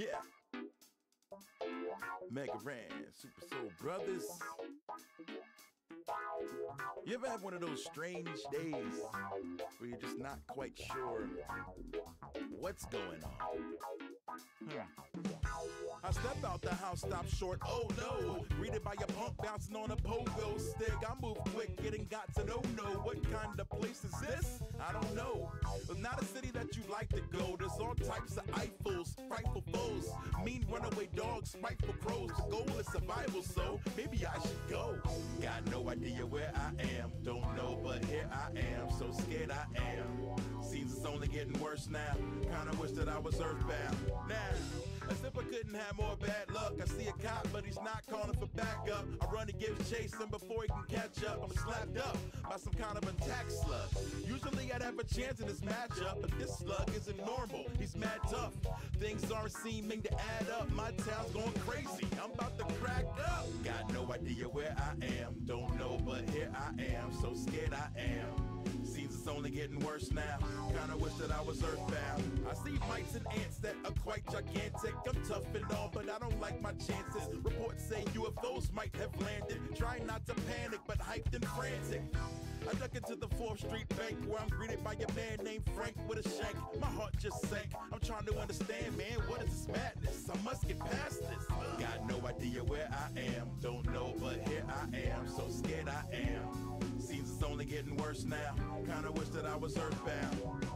Yeah. Mega Ran, Super Soul Brothers. You ever have one of those strange days where you're just not quite sure what's going on? Hmm. I step out the house, stop short, oh no. Greeted by a punk bouncing on a pogo stick. I move quick, getting got to know, no. What kind of place is this? I don't know. Not a city that you like to go. There's all types of Eiffels, frightful foes, mean runaway dogs, spiteful crows. The goal is survival, so maybe I should go. Got no idea where I am, don't know, but here I am. So scared I am. Seems it's only getting worse now. Kinda wish that I was earthbound. Now, as if I couldn't have more bad luck. I see a cop, but he's not calling for backup. I run and give chase him before he can catch up. I'm slapped up by some kind of attack slug. Usually I'd have a chance in this matchup, but this slug isn't normal. He's mad tough. Things aren't seeming to add up. My town's going crazy. I'm about to crack up. Got no idea where I am. Don't know, but here I am. So scared I am. Seems it's only getting worse now. Kinda wish that I was earthbound. I see mites and ants that are quite gigantic. I'm tough and all, but I don't like my chances. Reports say UFOs might have landed. Try not to panic, but hyped and frantic. I duck into the 4th Street Bank where I'm greeted by a man named Frank with a shank. My heart just sank. I'm trying to understand, man, what is this madness? I must get past this. Got no idea where I am. Don't know, but here I am. So scared I am. Seems it's only getting worse now. Kinda wish that I was earthbound.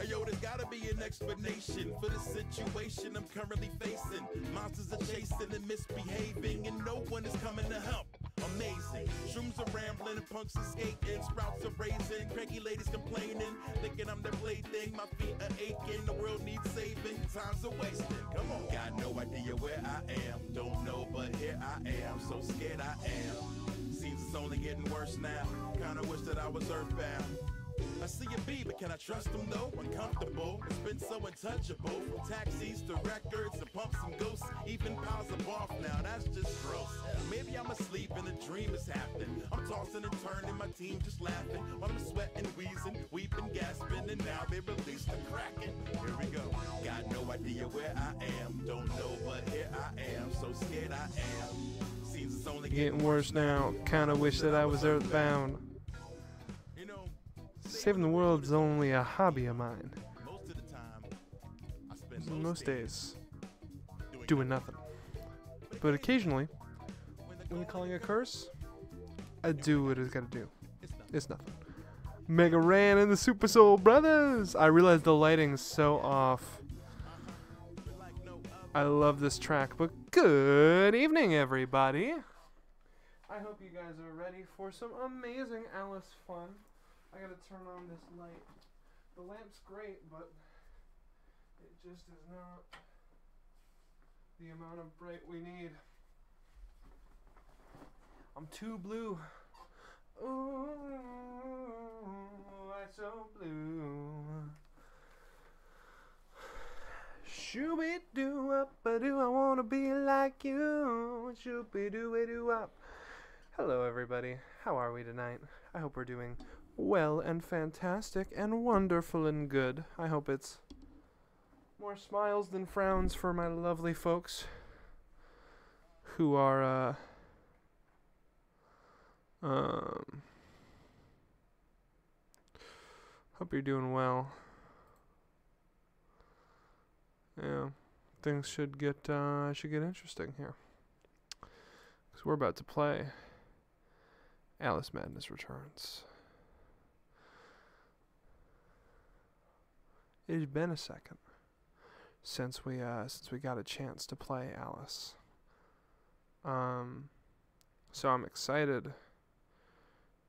Hey yo, there's gotta be an explanation for the situation I'm currently facing. Monsters are chasing and misbehaving, and no one is coming to help. Amazing. Shrooms are rambling, and punks are skating, sprouts are raising, cranky ladies complaining, thinking I'm their plaything. My feet are aching, the world needs saving, time's a wasting. Come on. Got no idea where I am, don't know, but here I am. So scared I am. Seems it's only getting worse now. Kinda wish that I was earthbound. I see a B, but can I trust him though? Uncomfortable, it's been so untouchable. From taxis to records to pumps and ghosts, even piles of off now, that's just gross. Maybe I'm asleep and a dream is happening. I'm tossing and turning, my team just laughing. While I'm sweating, wheezing, weeping, gasping, and now they release the kraken. Here we go. Got no idea where I am, don't know, but here I am. So scared I am. Seems it's only Getting worse now. Kinda wish that I was earthbound. Saving the world's only a hobby of mine. most of the time, I most days, doing nothing. But occasionally, when you're calling a curse, I do what it's gotta do. It's nothing. Mega Ran and the Super Soul Brothers! I realize the lighting's so off. I love this track, but good evening, everybody! I hope you guys are ready for some amazing Alice fun. I gotta turn on this light. The lamp's great, but it just is not the amount of bright we need. I'm too blue. Ooh, I'm so blue. Shooby doo up a doo, I wanna be like you. Shooby doo doo up. Hello, everybody. How are we tonight? I hope we're doing well and fantastic and wonderful and good. I hope it's more smiles than frowns for my lovely folks who are uh um hope you're doing well. Yeah, things should get uh should get interesting here. Cuz we're about to play Alice Madness Returns. It has been a second since we uh since we got a chance to play Alice. Um so I'm excited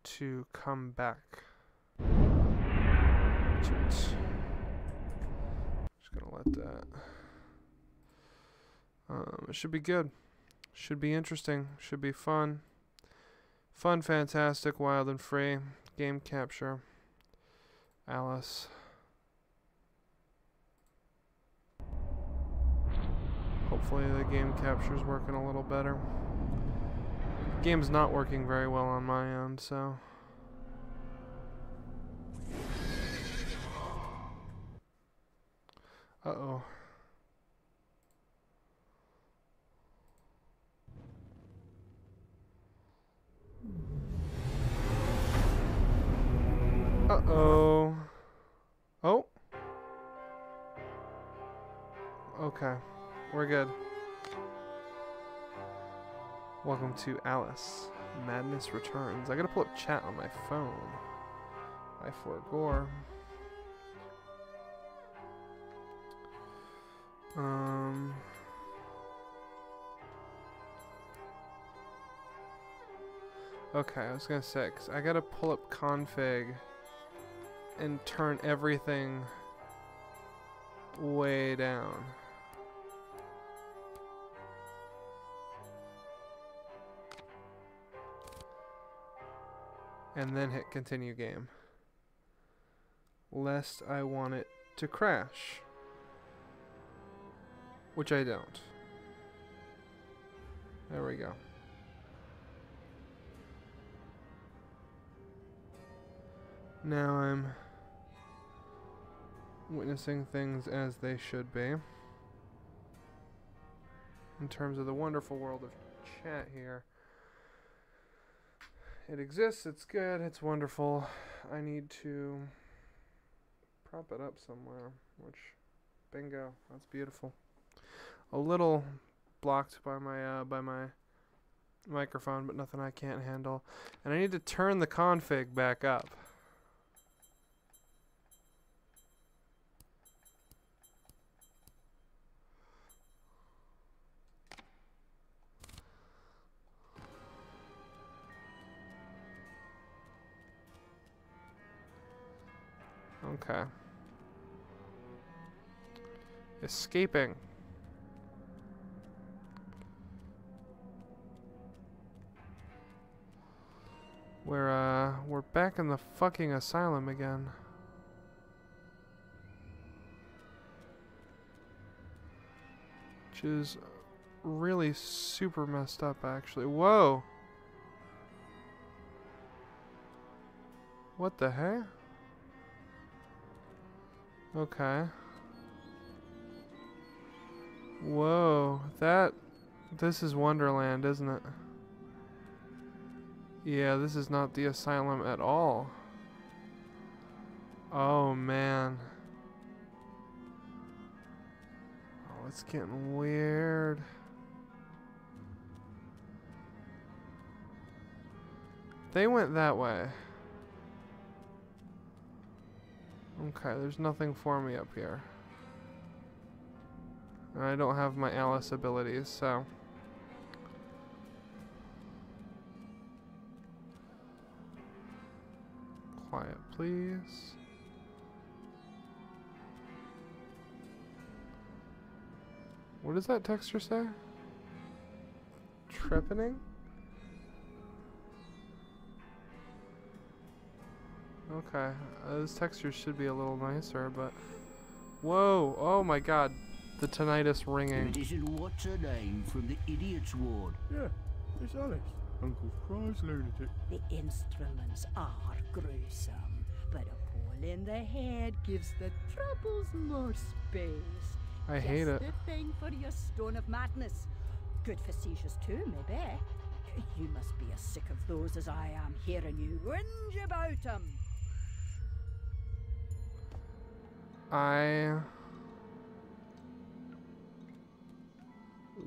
to come back to it. Just gonna let that um it should be good. Should be interesting. Should be fun. Fun, fantastic, wild and free. Game capture. Alice. Hopefully the game capture's working a little better. Game's not working very well on my end, so. Uh-oh. Uh-oh. Oh. Okay. We're good. Welcome to Alice. Madness Returns. I gotta pull up chat on my phone. I forgore. Um. Okay, I was gonna say, cause I gotta pull up config and turn everything way down. And then hit continue game. Lest I want it to crash. Which I don't. There we go. Now I'm witnessing things as they should be. In terms of the wonderful world of chat here. It exists, it's good, it's wonderful. I need to prop it up somewhere, which, bingo, that's beautiful. A little blocked by my uh, by my microphone, but nothing I can't handle. And I need to turn the config back up. Okay. Escaping. We're, uh, we're back in the fucking asylum again. Which is really super messed up, actually. Whoa! What the heck? Okay. Whoa, that... This is Wonderland, isn't it? Yeah, this is not the asylum at all. Oh, man. Oh, it's getting weird. They went that way. Okay, there's nothing for me up here. I don't have my Alice abilities, so... Quiet, please. What does that texture say? Trepanning? Okay, uh, this texture should be a little nicer, but... Whoa! Oh my god, the tinnitus ringing. This is what's her name from the idiot's ward. Yeah, it's Alice. Uncle Fry's lunatic. The instruments are gruesome, but a pull in the head gives the troubles more space. I hate Just it. the thing for your stone of madness. Good for seizures too, maybe. You must be as sick of those as I am hearing you whinge about 'em. I...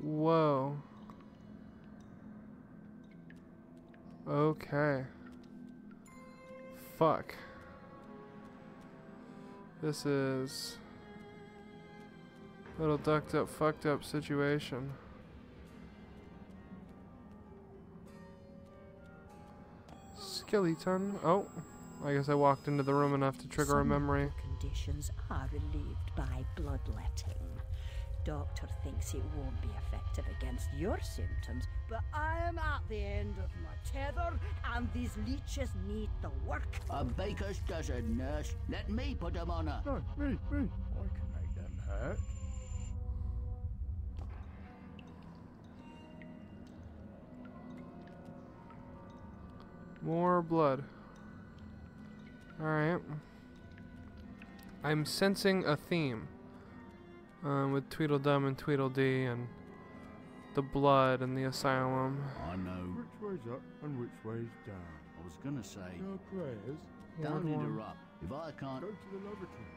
Whoa. Okay. Fuck. This is... Little ducked up, fucked up situation. Skeleton. Oh. I guess I walked into the room enough to trigger a memory. Medical conditions are relieved by bloodletting. Doctor thinks it won't be effective against your symptoms, but I'm at the end of my tether, and these leeches need the work. A baker's dozen, nurse. Let me put 'em on her. No, me, me. I can make them hurt. More blood. Alright. I'm sensing a theme. Um, with Tweedledum and Tweedledee and the blood and the asylum. I know. Which way's up and which way's down? I was gonna say, No prayers. don't one. interrupt. If I can't. Go to the lavatory.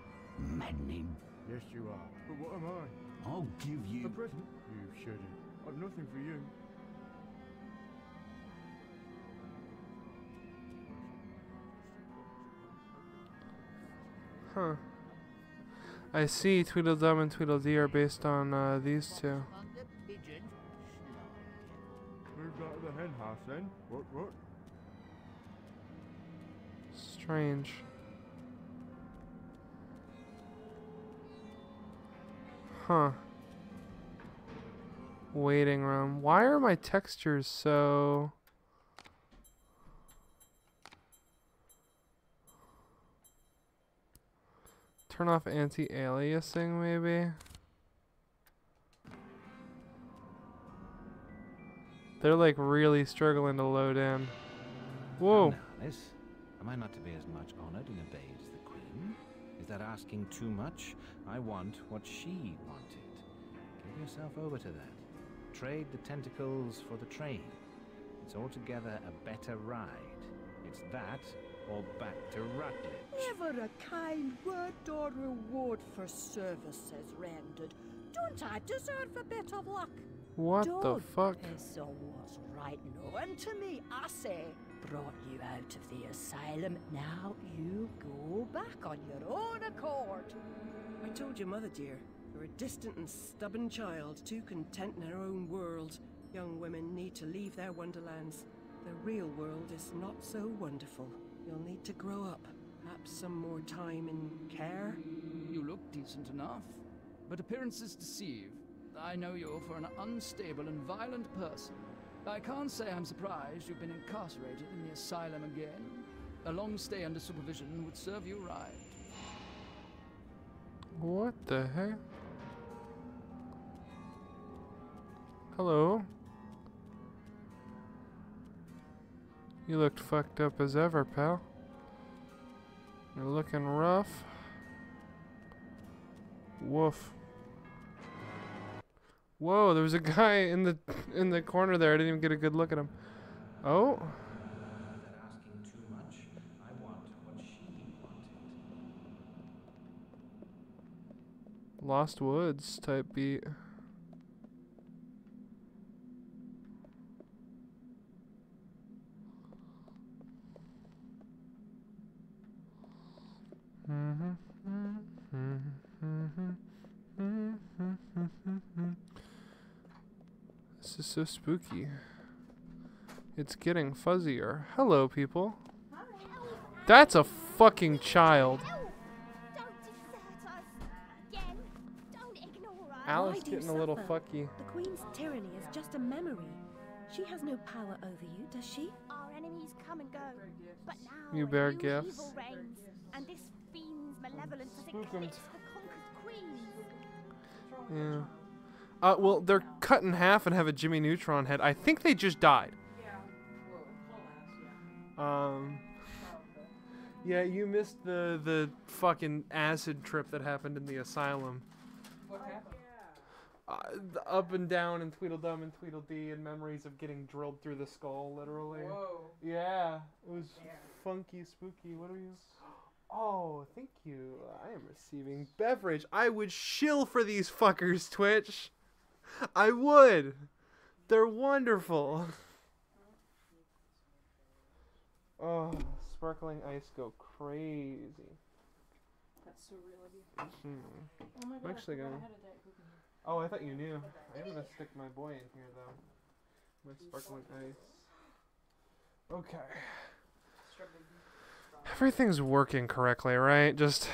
Maddening. Yes, you are. But what am I? I'll give you. A you. present? You shouldn't. I've nothing for you. Huh. I see Tweedledum and Tweedledee are based on uh, these two. On the pigeon. Moved out of the hen house then. What, what? Strange. Huh. Waiting room. Why are my textures so... Turn off anti-aliasing, maybe? They're like really struggling to load in. Whoa. Alice, am I not to be as much honoured and obeyed as the Queen? Is that asking too much? I want what she wanted. Give yourself over to that. Trade the tentacles for the train. It's altogether a better ride. It's that or back to Rutledge. Never a kind word or reward for services rendered. Don't I deserve a bit of luck? What the Don't fuck? piss on what's right known to me, I say. Brought you out of the asylum, now you go back on your own accord. I told your mother, dear. You're a distant and stubborn child, too content in her own world. Young women need to leave their wonderlands. The real world is not so wonderful. You'll need to grow up. Perhaps some more time in care. You look decent enough, but appearances deceive. I know you're for an unstable and violent person. I can't say I'm surprised you've been incarcerated in the asylum again. A long stay under supervision would serve you right. What the heck? Hello? You looked fucked up as ever, pal. You're looking rough. Woof. Whoa, there was a guy in the in the corner there. I didn't even get a good look at him. Oh. Lost Woods type beat. This is so spooky. It's getting fuzzier. Hello, people. That's a fucking child. Don't desert us again. Don't ignore us. Alice Why you getting a little suffer? fucky. The Queen's tyranny is just a memory. She has no power over you, does she? Our enemies come and go, but now You bear gifts. reigns, and this fiend's malevolence has Spook 'em. eclipsed the conquered queens. Yeah. Uh, well, they're cut in half and have a Jimmy Neutron head. I think they just died. Um. Yeah, you missed the the fucking acid trip that happened in the asylum. What happened? Uh, up and down and Tweedledum and Tweedledee and memories of getting drilled through the skull, literally. Whoa. Yeah, it was funky, spooky. What are you? Oh, thank you. I am receiving beverage. I would shill for these fuckers, Twitch. I would. They're wonderful. Oh, sparkling ice go crazy. That's so real of you. Hmm. Oh my I'm actually I gonna. I had a Diet Coke in here. Oh, I thought you knew. I am gonna stick my boy in here though. My sparkling ice. Okay. Struggling. Everything's working correctly, right? Just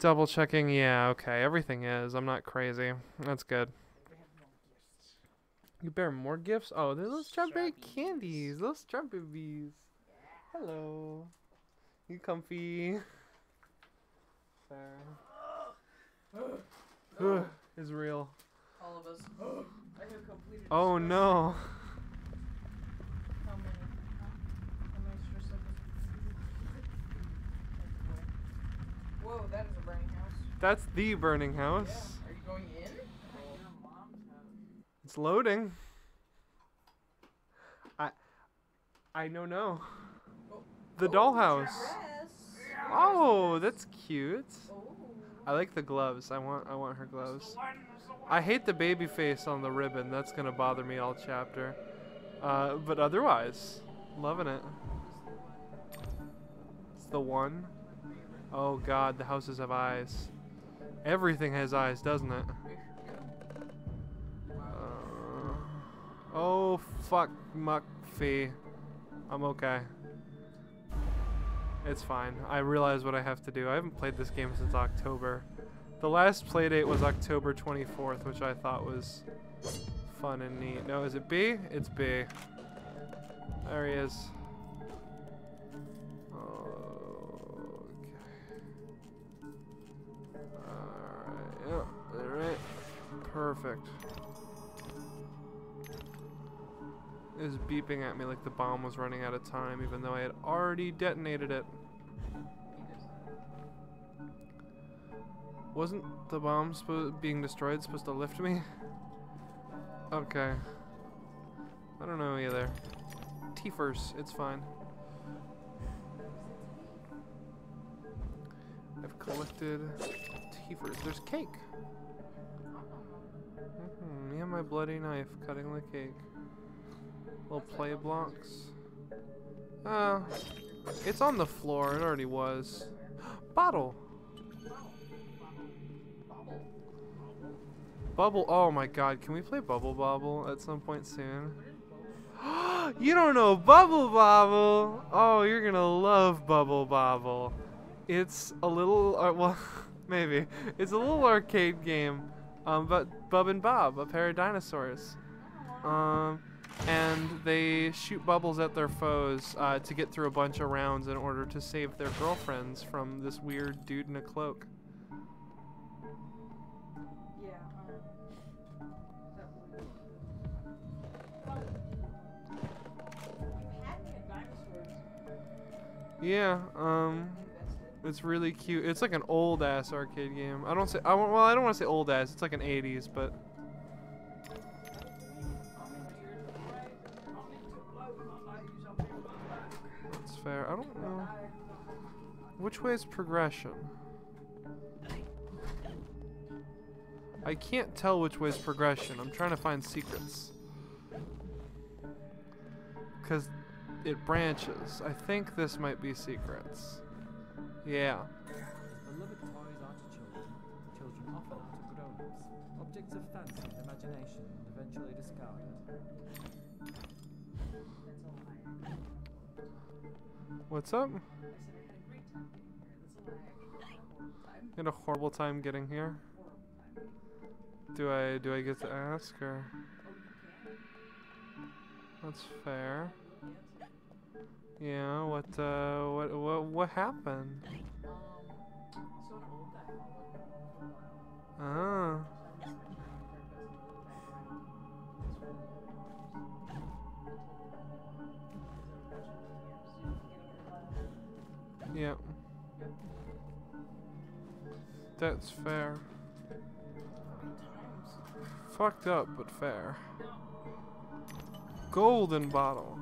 double checking. Yeah, okay. Everything is. I'm not crazy. That's good. You bear more gifts? Oh, they're those strawberry candies. Those strawberries. Hello. You comfy? Sarah. Ugh, is real. All of us. I have completed. Oh no. How many? Huh? How many stress levels? Whoa, that is a burning house. That's the burning Yeah. house. Are you going in? It's loading. I I don't know. The dollhouse. Oh, that's cute. I like the gloves. I want I want her gloves. I hate the baby face on the ribbon. That's gonna bother me all chapter. Uh, but otherwise, loving it. It's the one. Oh god, the houses have eyes. Everything has eyes, doesn't it? Uh, oh fuck, Muckfee. I'm okay. It's fine. I realize what I have to do. I haven't played this game since October. The last playdate was October 24th, which I thought was fun and neat. No, is it B? It's B. There he is. Perfect. It was beeping at me like the bomb was running out of time, even though I had already detonated it. Wasn't the bomb being destroyed supposed to lift me? Okay. I don't know either. Tiefers, it's fine. I've collected Tiefers. There's cake. My bloody knife cutting the cake. Little play blocks. Uh, it's on the floor. It already was. Bottle. Bubble. Oh my god. Can we play Bubble Bobble at some point soon? you don't know Bubble Bobble. Oh, you're gonna love Bubble Bobble. It's a little. Uh, well, maybe. It's a little arcade game. Um, but Bub and Bob, a pair of dinosaurs. Um, and they shoot bubbles at their foes uh, to get through a bunch of rounds in order to save their girlfriends from this weird dude in a cloak. Yeah, um, it's really cute. It's like an old ass arcade game. I don't say, I well, I don't want to say old ass. It's like an 80s, but. That's fair. I don't know. Which way is progression? I can't tell which way is progression. I'm trying to find secrets. Because it branches. I think this might be secrets. Yeah. Beloved toys are to children. Children to grown-ups. Objects of fancy and imagination and eventually discarded. What's up? I Had a horrible time getting here. Do I do I get to ask or? That's fair. Yeah. What uh what what what happened? Ah. Yeah. That's fair. Fucked up, but fair. Golden bottle.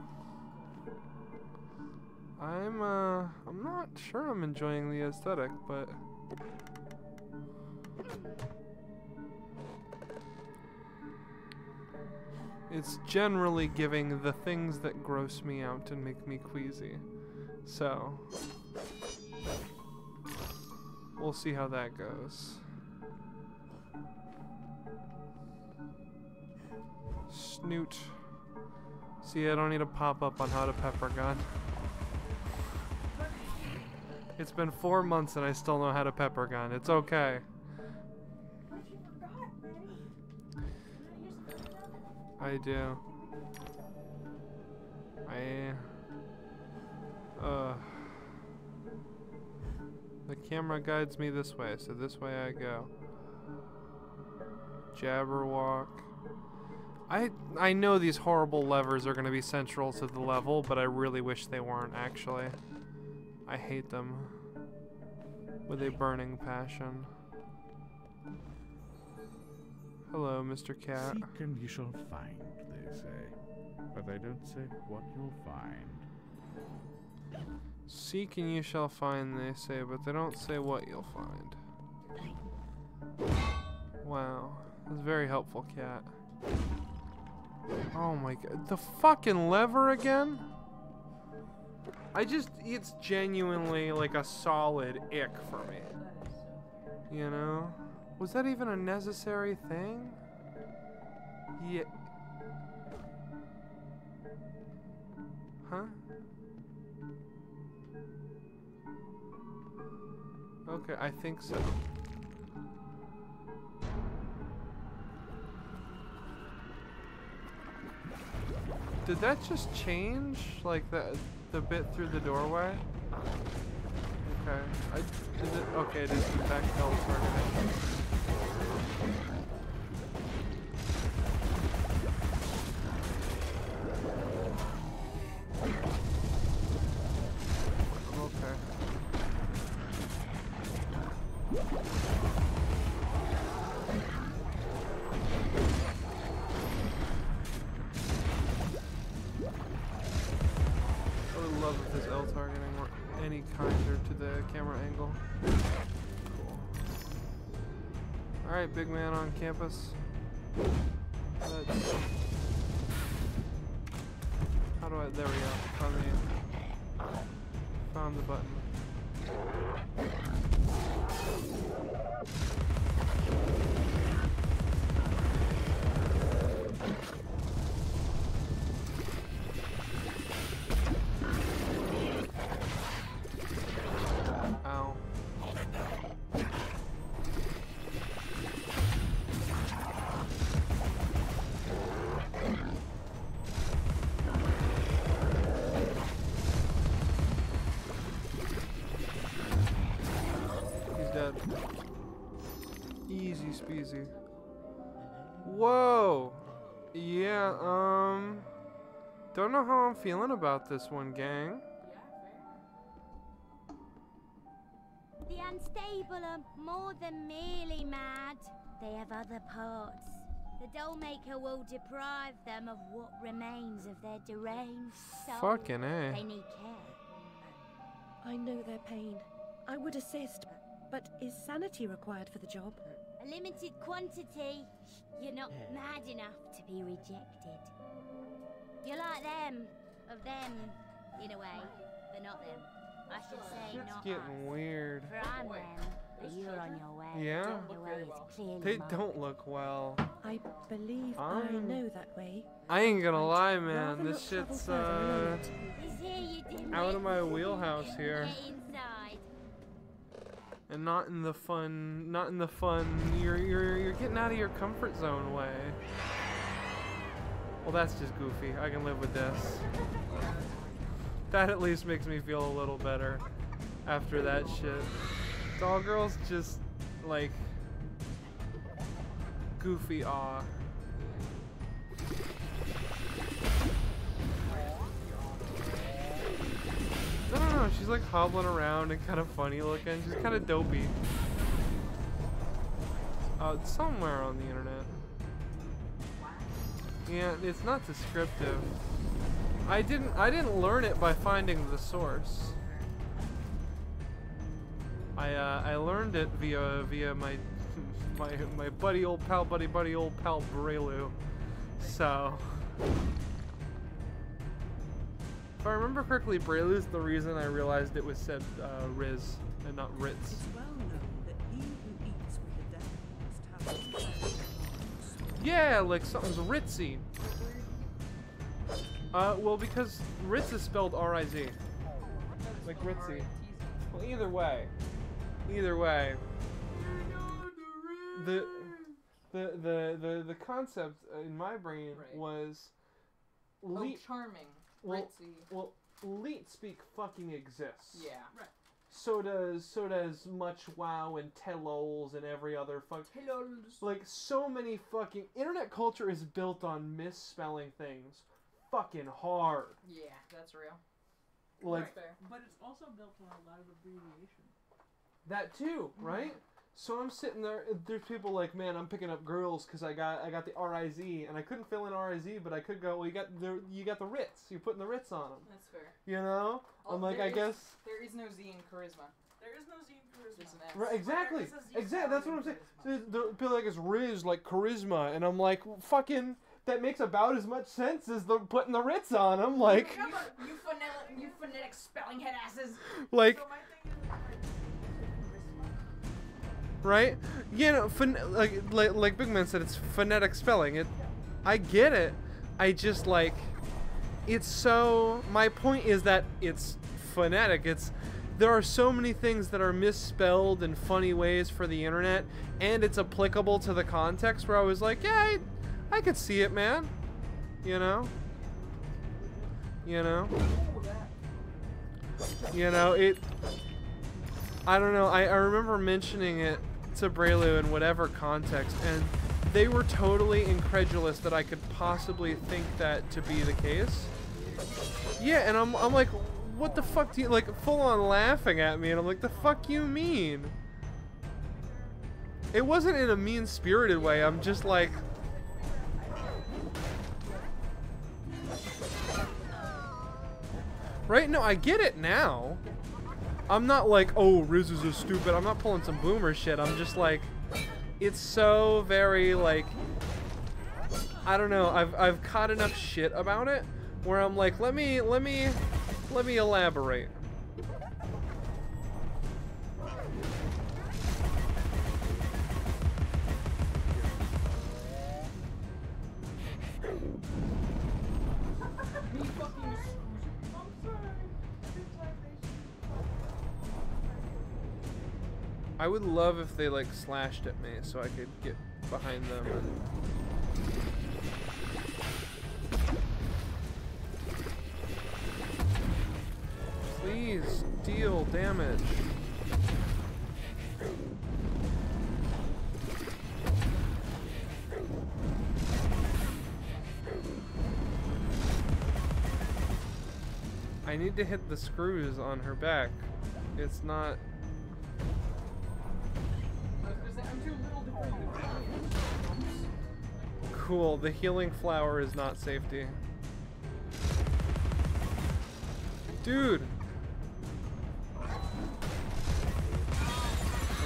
I'm, uh, I'm not sure I'm enjoying the aesthetic, but... It's generally giving the things that gross me out and make me queasy. So... We'll see how that goes. Snoot. See, I don't need a pop-up on how to pepper gun. It's been four months and I still know how to pepper gun. It's okay. I do. I... Uh... The camera guides me this way, so this way I go. Jabberwock. I I know these horrible levers are going to be central to the level, but I really wish they weren't, actually. I hate them. With a burning passion. Hello, Mr. Cat. Seek and you shall find, they say. But they don't say what you'll find. Seek and you shall find, they say, but they don't say what you'll find. Wow. That's very helpful, Cat. Oh my god. The fucking lever again? I just, it's genuinely like a solid ick for me. You know? Was that even a necessary thing? Yeah. Huh? Okay, I think so. Did that just change? Like the the bit through the doorway? Okay. I, is it okay? It is back to targeting. Campus. Don't know how I'm feeling about this one, gang. The unstable are more than merely mad. They have other parts. The Dollmaker will deprive them of what remains of their deranged soul. Fucking A. They need care. I know their pain. I would assist, but is sanity required for the job? A limited quantity. You're not mad enough to be rejected. You're like them, of them, in a way, but not them. I should say It's not getting us. weird. For I'm them, but you're on your way. Yeah? Your way is clearly They marked. don't look well. I believe I Um, know that way. I ain't gonna lie, man. This shit's uh alone. This here you did out of my wheelhouse here, and not in the fun, not in the fun. You're you're you're getting out of your comfort zone way. Well, that's just goofy. I can live with this. That at least makes me feel a little better after that shit. Doll girls just like goofy awe. I don't know, she's like hobbling around and kind of funny looking. She's kind of dopey. Uh, somewhere on the internet. Yeah, it's not descriptive. I didn't I didn't learn it by finding the source. I uh, I learned it via via my my my buddy old pal buddy buddy old pal Brelu. So if I remember correctly, Brelu's the reason I realized it was said uh, Riz and not Ritz. Yeah, like something's Ritzy. Uh, well, because Ritz is spelled R-I-Z. Like Ritzy. Well, either way. Either way. The, the, the, the, the concept in my brain was... Oh, Le- charming. well, Ritzy. well, Leet speak fucking exists. Yeah. Right. So does so does much wow and telols and every other fuck. Telols. Like so many fucking internet culture is built on misspelling things, fucking hard. Yeah, that's real. Like That's fair. But it's also built on a lot of abbreviation. that too, mm-hmm. right? So I'm sitting there. There's people like, man, I'm picking up girls because I got I got the RIZ and I couldn't fill in RIZ, but I could go. Well, you got the you got the Ritz. You're putting the Ritz on them. That's fair. You know. I'm like, I is- guess. there is no Z in charisma. There is no Z in charisma. There's an S. Right, exactly. There is a Z Exactly. That's what I'm saying. The, the people like it's Riz, like charisma, and I'm like, fucking. That makes about as much sense as the putting the Ritz on them. Like, You, you, phonetic, you phonetic spelling head asses. Like- So right? You know, like, like like Big Man said, it's phonetic spelling. It, I get it. I just like, it's so. My point is that it's phonetic. It's there are so many things that are misspelled in funny ways for the internet, and it's applicable to the context. Where I was like, yeah, I, I could see it, man. You know. You know. You know it. I don't know. I, I remember mentioning it to Brelu in whatever context, and they were totally incredulous that I could possibly think that to be the case. Yeah, and I'm, I'm like, what the fuck do you, like, full on laughing at me, and I'm like, the fuck you mean? It wasn't in a mean spirited way, I'm just like, Right? No, I get it now. I'm not like, oh, Riz is a stupid. I'm not pulling some boomer shit. I'm just like, it's so very like, I don't know. I've I've caught enough shit about it where I'm like, let me let me let me elaborate. I would love if they like slashed at me so I could get behind them. Please deal damage. I need to hit the screws on her back. It's not. Cool, the healing flower is not safety. Dude!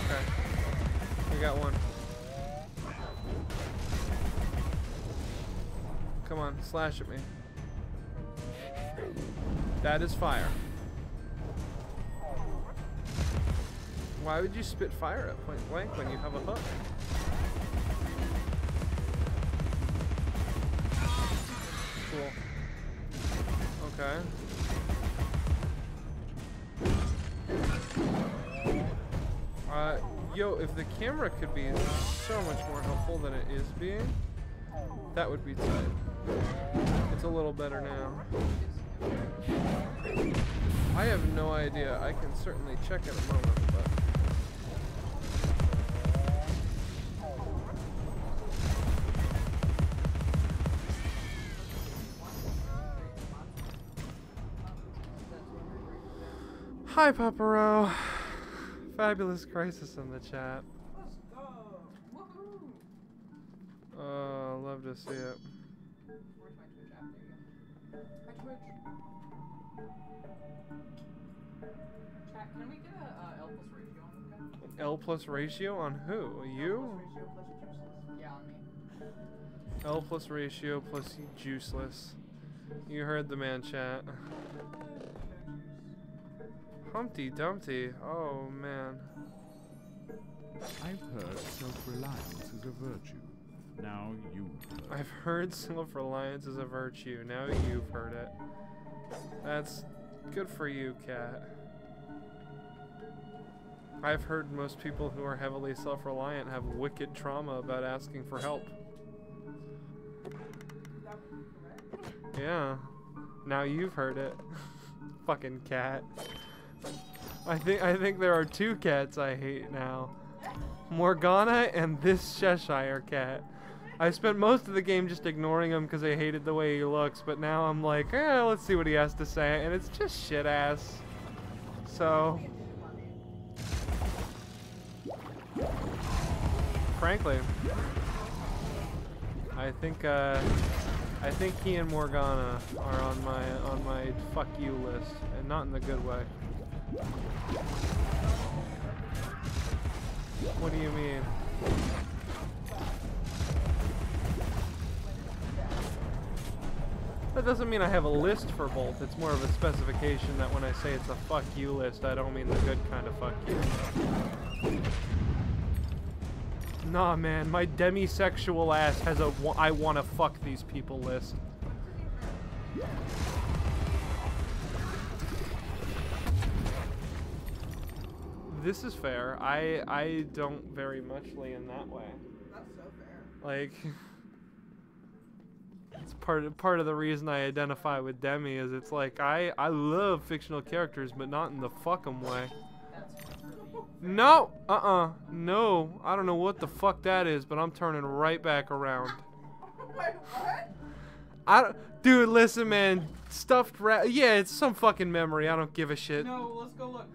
Okay. We got one. Come on, slash at me. That is fire. Why would you spit fire at point blank when you have a hook? Cool. Okay. Uh, yo, if the camera could be so much more helpful than it is being, that would be tight. It's a little better now. I have no idea. I can certainly check in a moment, but. Hi, Paparo. Fabulous crisis in the chat. Uh, love to see it. Twitch. Chat, can we get a uh, L plus ratio on this guy? L plus ratio on who? You? Ratio plus juices? Yeah, on me. L plus ratio plus juiceless. You heard the man chat. Humpty Dumpty. Oh man. I've heard self-reliance is a virtue. Now you've heard. I've heard self-reliance is a virtue. Now you've heard it. That's good for you, cat. I've heard most people who are heavily self-reliant have wicked trauma about asking for help. Yeah. Now you've heard it. Fucking cat. I think I think there are two cats I hate now. Morgana and this Cheshire cat. I spent most of the game just ignoring him because I hated the way he looks, but now I'm like, eh, let's see what he has to say, and it's just shit ass. So. frankly, I think uh, I think he and Morgana are on my on my fuck you list, and not in the good way. What do you mean? That doesn't mean I have a list for both. It's more of a specification that when I say it's a fuck you list, I don't mean the good kind of fuck you. Nah, man, my demisexual ass has a I wanna fuck these people list. This is fair. I I don't very much lean that way. That's so fair. Like it's part of, part of the reason I identify with Demi is it's like I I love fictional characters, but not in the fuck 'em way. No, uh-uh, no. I don't know what the fuck that is, but I'm turning right back around. Wait, what? I don't, dude, listen, man. Stuffed rat. Yeah, it's some fucking memory. I don't give a shit. No, let's go look.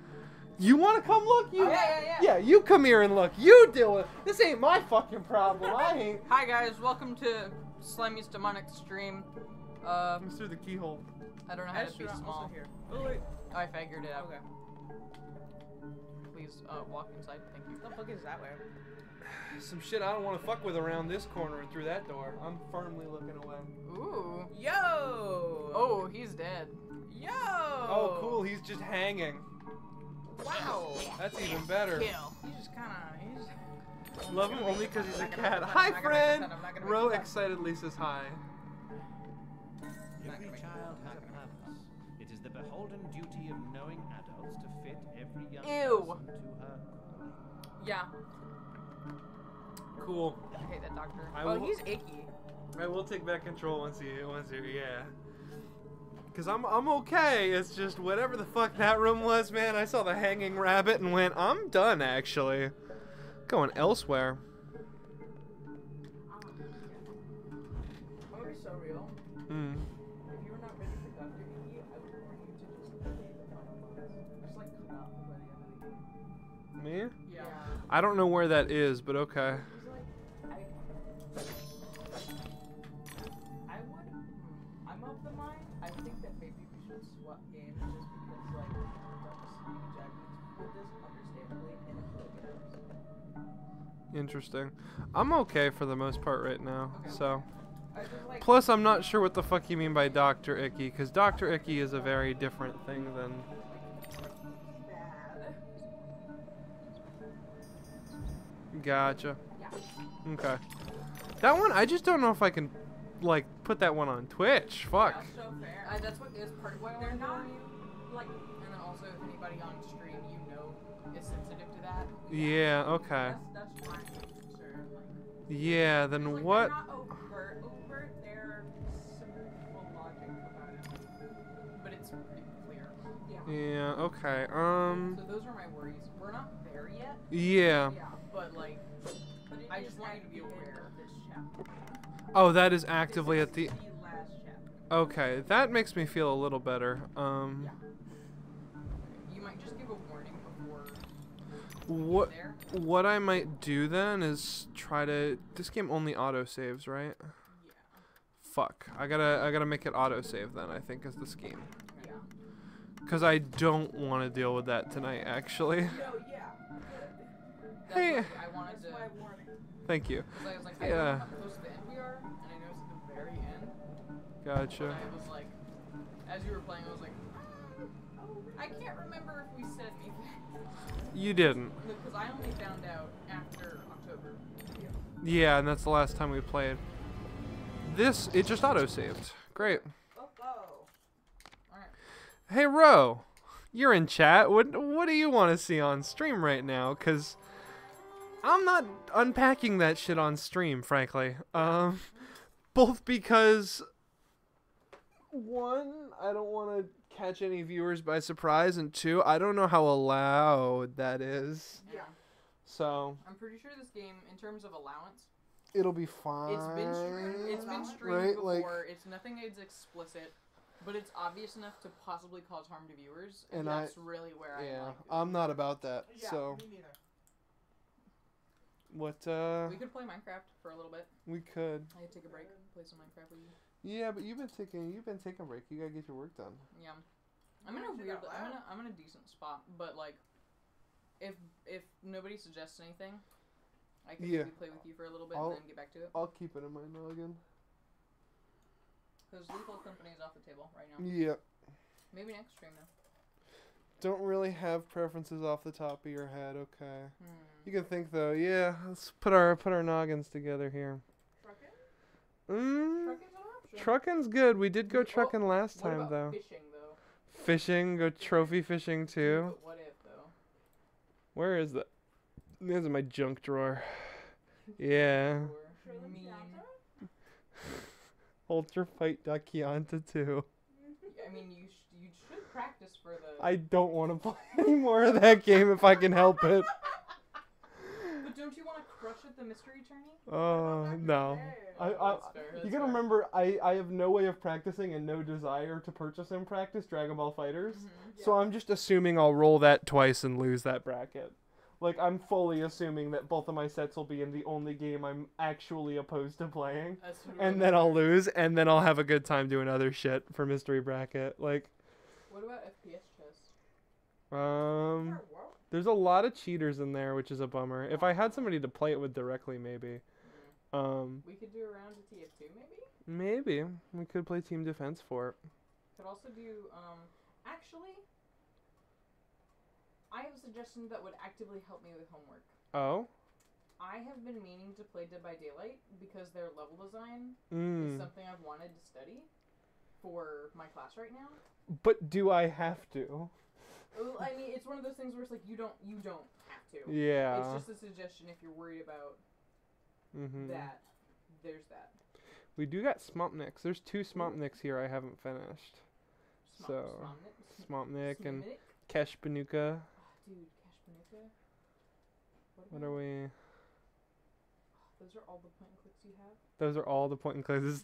You want to come look? You? Oh, yeah, yeah, Yeah, you come here and look. You deal with. This ain't my fucking problem. I ain't. Hi guys, welcome to Slimy's Demonic Stream. Uh, Let's do the keyhole. I don't know how to be small. here. Oh wait. I figured it out. Okay. Please uh, walk inside. Thank you. What the fuck is that way? Some shit I don't want to fuck with around this corner and through that door. I'm firmly looking away. Ooh. Yo. Oh, he's dead. Yo. Oh, cool. He's just hanging. Wow. That's even better. Kill. He's just kind of. He's. Love him only because he's a I'm not cat. Hi, I'm not gonna make friend. fun, I'm not gonna make Ro fun. excitedly says hi. Every child has a purpose. It is the beholden duty of knowing adults to fit every young Ew. person to her. Yeah. Cool. I hate that doctor. I oh, will- he's icky. I will take back control once he once he yeah. Cause I'm I'm okay. It's just whatever the fuck that room was, man. I saw the hanging rabbit and went, I'm done actually. Going elsewhere. I'm gonna be so real. Hmm. If you were not ready for Dr. Iggy, I would want you to just play the final boss. Just like come out by the end of the game. Me? Yeah. I don't know where that is, but okay. Interesting. I'm okay for the most part right now. So. I just like- Plus, I'm not sure what the fuck you mean by Dr. Icky, because Dr. Icky is a very different thing than. Gotcha. Okay. That one, I just don't know if I can, like, put that one on Twitch. Fuck. Yeah, so fair. Uh, that's what is part of what they're not like, and then also if anybody on stream you know is sensitive to that. Yeah, okay. That's, that's my. Like, Yeah, then like, what? Overt, overt. They're simple logic about it, but it's clear. Yeah. Yeah, okay. Um. So those are my worries. We're not there yet. Yeah. Yeah, but like, I just want you to be aware of this chapter. Oh, that is actively at the. The last chapter. Okay, that makes me feel a little better. Um. You What what I might do then is try to this game only auto saves, right? Yeah. Fuck. I gotta I gotta make it auto save then, I think is the scheme. Yeah. Cause I don't want to deal with that tonight actually. No, yeah. That's Hey. why I wanted to. Thank you. I was like, I don't know Yeah. close to the end and I noticed at the very end. Gotcha. And I was like, as you were playing, I was like, "Ah, I can't remember if we said anything. You didn't. Because I only found out after October. Yeah, and that's the last time we played. This it just auto saved. Great. Go. Alright. Hey Ro, you're in chat. What what do you want to see on stream right now? Cause I'm not unpacking that shit on stream, frankly. Um, both because one, I don't want to catch any viewers by surprise, and two, I don't know how allowed that is. Yeah. So I'm pretty sure this game, in terms of allowance, it'll be fine. it's been streamed. It's been streamed right? before. Like, it's nothing that's explicit, but it's obvious enough to possibly cause harm to viewers. And, And I- that's really where I yeah, like. I'm not about that. Yeah, so me neither. What uh we could play Minecraft for a little bit. we could. I could take a break, play some Minecraft with you. Yeah, but you've been taking you've been taking a break. You gotta get your work done. Yeah. I'm in a weird. I'm in a, I'm in a decent spot, but like, if if nobody suggests anything, I can Yeah. maybe play with you for a little bit I'll- and then get back to it. I'll keep it in my noggin. Because Lethal Company is off the table right now. Yep. Maybe next stream though. Don't really have preferences off the top of your head, okay. Hmm. You can think though, yeah, let's put our put our noggins together here. Mm, Trucking's an trucking's good. We did go Oh, trucking last what time about though. Fishing though. Fishing, go trophy fishing too. But what if though? Where is that? There's in my junk drawer. Yeah. Mean. Ultra Fight Dakianta 2. I mean, you sh- you should practice for the. I don't want to play any more of that game if I can help it. But don't you want to crush the mystery tourney? Oh no. I, I, That's fair, you that's gotta fair. remember, I, I have no way of practicing and no desire to purchase and practice Dragon Ball FighterZ. Mm-hmm. So I'm just assuming I'll roll that twice and lose that bracket. Like, I'm fully assuming that both of my sets will be in the only game I'm actually opposed to playing. That's And then I'll lose, and then I'll have a good time doing other shit for Mystery Bracket. Like, What about FPS chess? um. There's a lot of cheaters in there, which is a bummer. If I had somebody to play it with directly, maybe. Um, We could do a round of TF2 maybe. maybe we could play team defense for it. Could also do um. Actually, I have a suggestion that would actively help me with homework. Oh, I have been meaning to play Dead by Daylight because their level design Mm. is something I've wanted to study for my class right now. but do I have to? I mean, it's one of those things where it's like you don't you don't have to. Yeah. It's just a suggestion if you're worried about Mhm. that. There's that. We do got Smompnicks. There's two Smompnicks here I haven't finished. So Smopnik? Smompnick and Smiminick? Kesh Banuka. Dude, Cash Panuka. What are we? Those are all the point and clicks you have. Those are all the point and clicks. It's,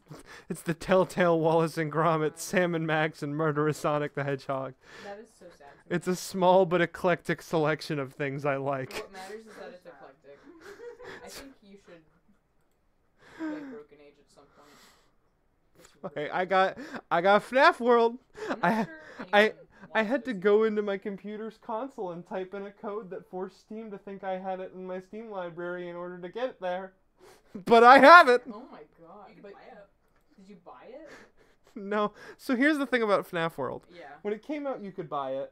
it's the Telltale Wallace and Gromit, Sam and Max, and Murderous Sonic the Hedgehog. That is so sad. To me. It's a small but eclectic selection of things I like. What matters is that it's eclectic. I think you should play Broken Age at some point. It's Okay, I got I got FNAF World. I'm I not ha- sure I I had to go into my computer's console and type in a code that forced Steam to think I had it in my Steam library in order to get it there. But I have it. Oh my god! but did you buy it? No. So here's the thing about FNAF World. Yeah. When it came out, you could buy it.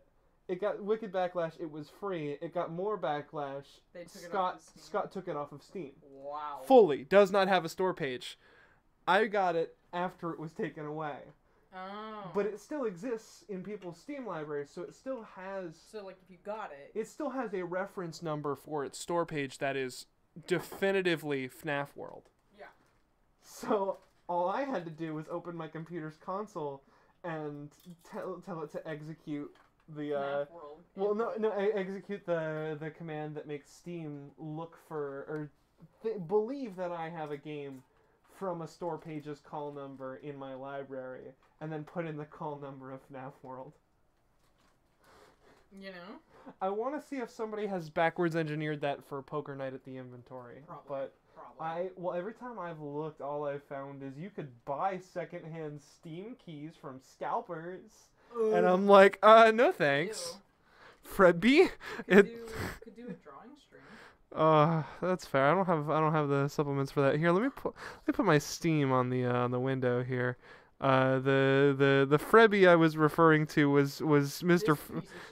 It got wicked backlash. It was free. It got more backlash. They took it off Scott of Steam. Scott took it off of Steam. Wow. Fully does not have a store page. I got it after it was taken away. Oh. But it still exists in people's Steam libraries, so it still has So like, if you got it, it still has a reference number for its store page that is definitively FNAF World. Yeah. So all I had to do was open my computer's console and tell tell it to execute the uh, World. well no no e- execute the the command that makes Steam look for or th- believe that I have a game from a store page's call number in my library and then put in the call number of FNAF World. You know. I want to see if somebody has backwards engineered that for Poker Night at the Inventory. Probably. But Probably. I well every time I've looked, all I've found is you could buy secondhand Steam keys from scalpers, and I'm like, uh, no thanks. Fred B. Could It. do could do a drawing stream. Uh, that's fair. I don't have I don't have the supplements for that. Here, let me put let me put my Steam on the uh, on the window here. Uh, the the the Frebby I was referring to was was Mr. F-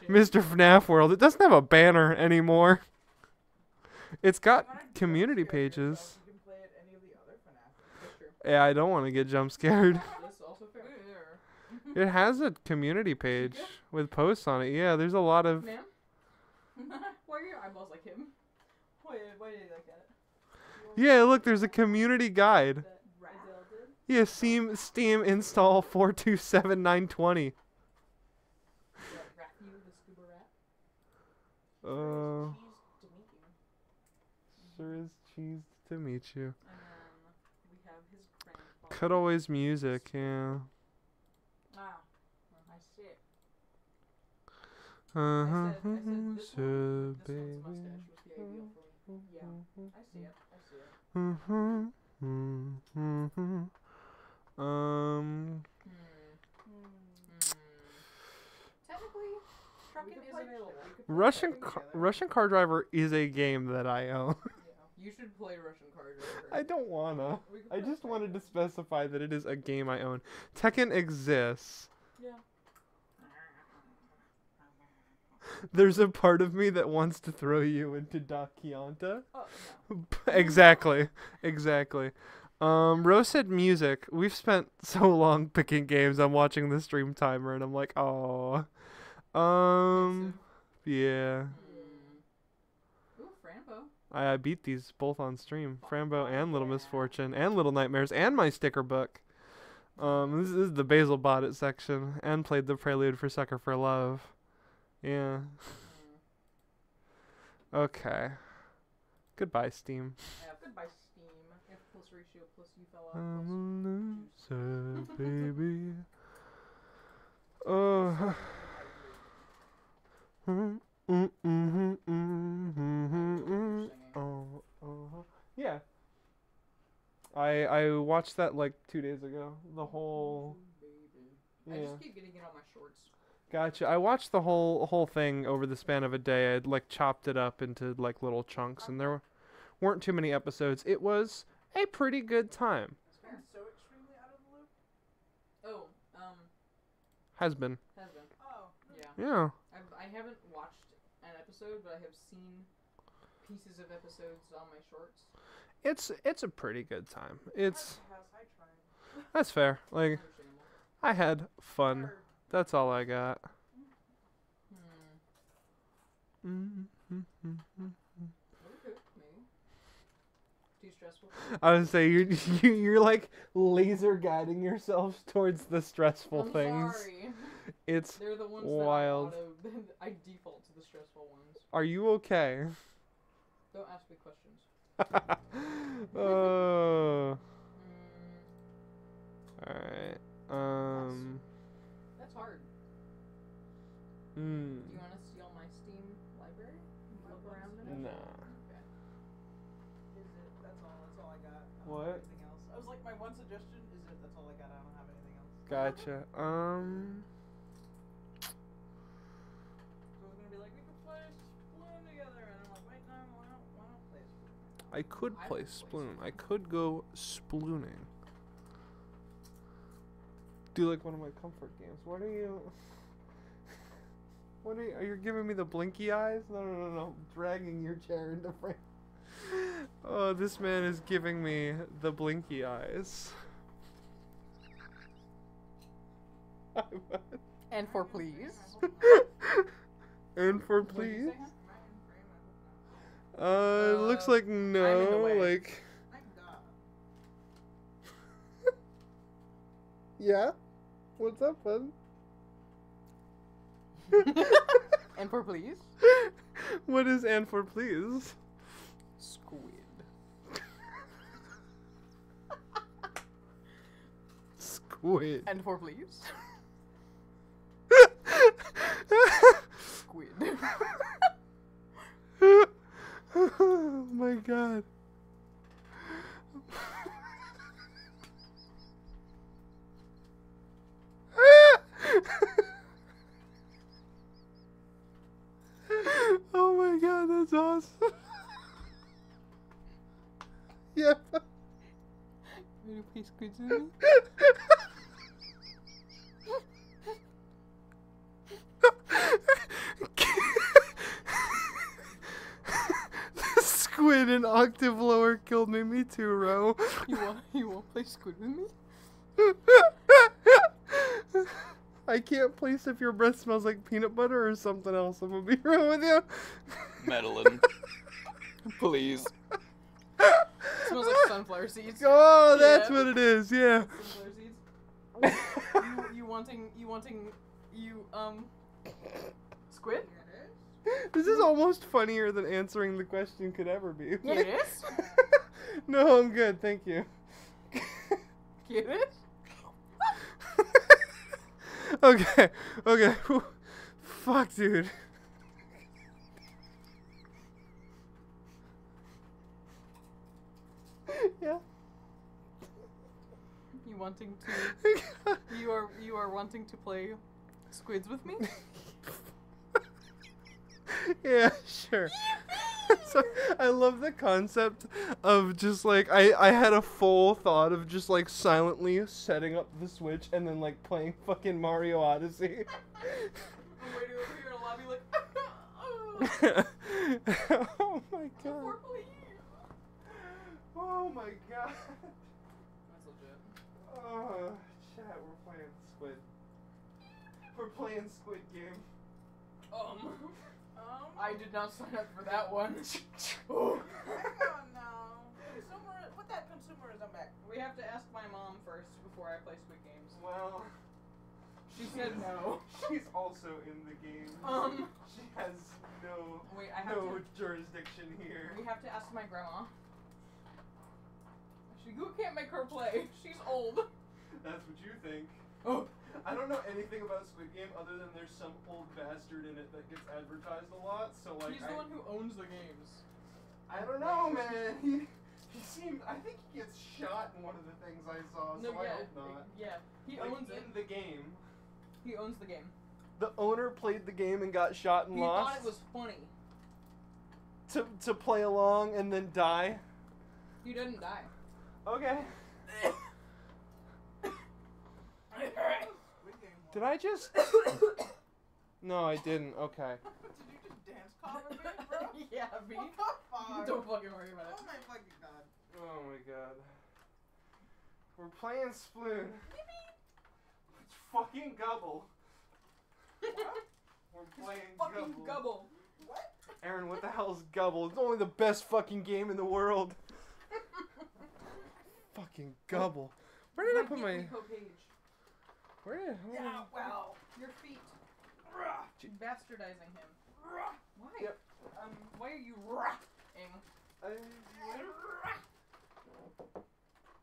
Mr. FNAF World. It doesn't have a banner anymore. It's got community pages. You can play it any of the other FNAF. That's true. Yeah, I don't want to get jump scared. That's also fair. It has a community page with posts on it. Yeah, there's a lot of Ma'am? why are your eyeballs like him? Why, why did you look at it? Yeah, look, there's a community guide. Yeah, Steam Steam install 427920. Rat you, the scuba rat? Uh, Cheese to meet you. sure is cheese to meet you. And then we have his grandfather. Cut always music, yeah. Ah, I see it. I said, I said this so baby. mustache was the ideal for me. Yeah, I see it. I see it. Um, is available. We could play Russian car. Russian Car Driver is a game that I own. You should play Russian Car Driver. I don't wanna. I just wanted to specify that it is a game I own. Tekken exists. There's a part of me that wants to throw you into Dakianta. Oh, exactly. Exactly. Um, Rose said music. We've spent so long picking games. I'm watching the stream timer and I'm like, oh. Um, yeah. Ooh, Fran Bow. I, I beat these both on stream. Fran Bow and Little Misfortune and Little Nightmares and my sticker book. Um, this is the Basil bought section and played the Prelude for Sucker for Love. Yeah. Okay. Goodbye, Steam. Yeah, goodbye, Steam. F plus ratio plus you fell out. I'm a loser, baby. Oh. Oh, uh-huh. Yeah. I I watched that like two days ago. The whole. I Yeah. just keep getting it on my shorts. Gotcha. I watched the whole whole thing over the span of a day. I'd like chopped it up into like little chunks, and there weren't too many episodes. It was a pretty good time. I'm so extremely out of the loop. Oh, um, Has been. has been. Oh. Yeah. Yeah. I've, I haven't watched an episode, but I have seen pieces of episodes on my shorts. It's it's a pretty good time. It's Has I tried? that's fair. Like I had fun. That's all I got. Overcooked, maybe. Too stressful. I would say you're you, you're like laser guiding yourself towards the stressful I'm things. sorry. It's They're the ones wild. that I, auto, I default to the stressful ones. Are you okay? Don't ask me questions. oh. Alright. Um. That's. Hmm. Do you want to steal my Steam library? Look around in it? Nah. Okay. Is it? That's all. That's all I got. I What? Anything else? I was like, my one suggestion is it. That's all I got. I don't have anything else. Gotcha. Um. I was gonna be like, we could play Splatoon together, and I'm like, wait, no, why don't, why don't play I could play Sploon. I could go splooning. Do like one of my comfort games. What are you? What are you? Are you giving me the blinky eyes? No, no, no, no. Dragging your chair into frame. Oh, this man is giving me the blinky eyes. And for please. and for please. huh? Uh, looks like no, like. yeah. What's up, bud? And for please. what is and for please? Squid. Squid. And for please. Squid. oh my god. My god, that's awesome. yeah. Will you please squid with me? the squid an octave lower killed me. Me too, Ro. You want you want to play squid with me? I can't place if your breath smells like peanut butter or something else. I'm gonna be real with you. Madeline. Please. It smells like sunflower seeds. Oh, that's Yeah. what it is. Yeah. Sunflower seeds. you, you wanting you wanting you um squid? This is almost funnier than answering the question could ever be. Get it? no, I'm good. Thank you. Get it? Okay, okay. Fuck, dude. yeah. You wanting to? you are you are wanting to play squids with me? yeah, sure. so I love the concept of just like I I had a full thought of just like silently setting up the Switch and then like playing fucking Mario Odyssey. I'm waiting over here in the lobby like oh my god. Oh my god. That's legit. Oh, chat, we're playing Squid. We're playing Squid Game. Um, I did not sign up for that one. Oh no. Consumer, put that consumerism back. We have to ask my mom first before I play Squid Games. Well, She said no. She's also in the game. Um. She has no Wait, I have no to- jurisdiction here. We have to ask my grandma. She who can't make her play. She's old. That's what you think. Oh. I don't know anything about Squid Game other than there's some old bastard in it that gets advertised a lot. So like, He's I, the one who owns the games. I don't know, man. He, he seemed. I think he gets shot in one of the things I saw. No, so I hope not. yeah. He Like, owns in it. the game. He owns the game. The owner played the game and got shot and He lost thought it was funny. to to play along and then die. He didn't die. Okay. Did I just? no, I didn't. Okay. Did you just dance cover me, bro? yeah, me. What the fuck? Don't fucking worry about it. Oh my fucking god. Oh my god. We're playing Sploon. Let's fucking gobble. We're playing Fucking gobble. gubble. What? Aaron, what the hell's gobble? It's only the best fucking game in the world. fucking gobble. Where did I put my? Page. Where? Yeah, well, your feet. Bastardizing him. Why? Yep. Um, why are you ing?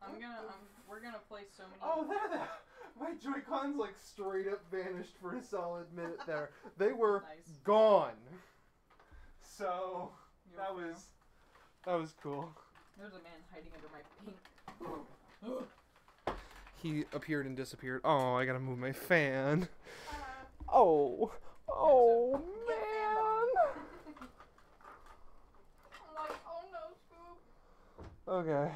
I'm gonna, um, we're gonna play so many. Oh, there, there. My Joy-Cons like straight up vanished for a solid minute there. They were Nice. gone. So You're that was that was cool. There's a man hiding under my pink. He appeared and disappeared. Oh, I gotta move my fan. Oh, oh man. I'm like, oh no, Scoop. Okay.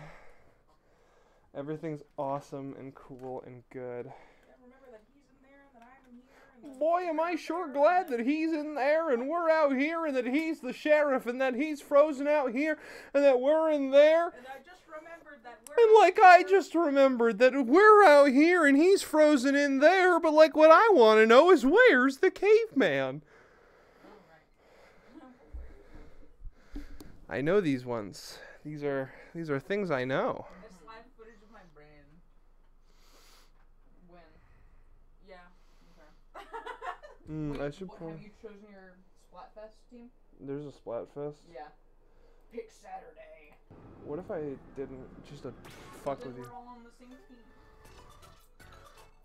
Everything's awesome and cool and good. Yeah, remember that he's in there and that I'm in here and that Boy, am I sure glad that he's in there and we're out here and that he's the sheriff and that he's frozen out here and that we're in there. And I just remembered that we're And like I just remembered that we're out here and he's frozen in there, but like what I want to know is where's the caveman? I know these ones. These are these are things I know. This live footage of my brain. When? Yeah. Okay. Mm, Wait, I should what. Have you chosen your Splatfest team? There's a Splatfest. Yeah. Pick Saturday. What if I didn't just to fuck with you? all on the same team.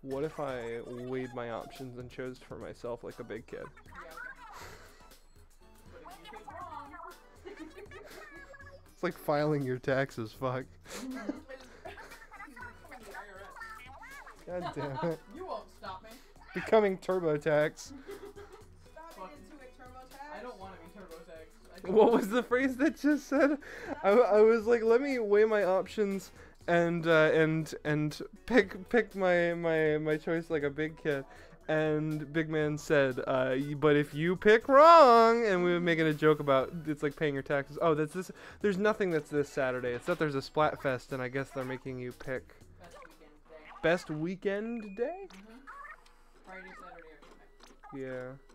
What if I weighed my options and chose for myself like a big kid? Yeah, okay. But if you pick wrong. It's like filing your taxes, fuck. God damn it. you won't stop me. Becoming TurboTax. What was the phrase that just said? I, I was like, let me weigh my options and uh, and and pick pick my my my choice like a big kid. And Big Man said, uh, "But if you pick wrong," and we were making a joke about it's like paying your taxes. Oh, that's this. There's nothing that's this Saturday. It's that there's a Splatfest, and I guess they're making you pick Best weekend day. best weekend day. Friday, Saturday, or Sunday. Yeah.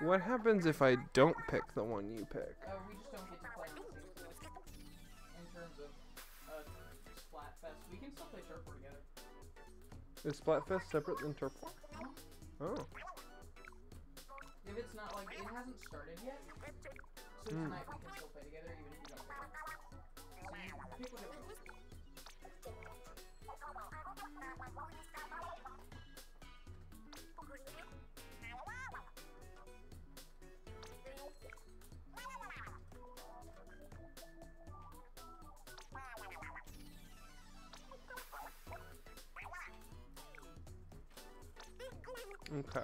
What happens if I don't pick the one you pick? Uh, we just don't get to play. In terms of uh, Splatfest, we can still play Turf War together. Is Splatfest separate than Turf War? Oh. If it's not like it hasn't started yet, so Hmm. tonight we can still Okay.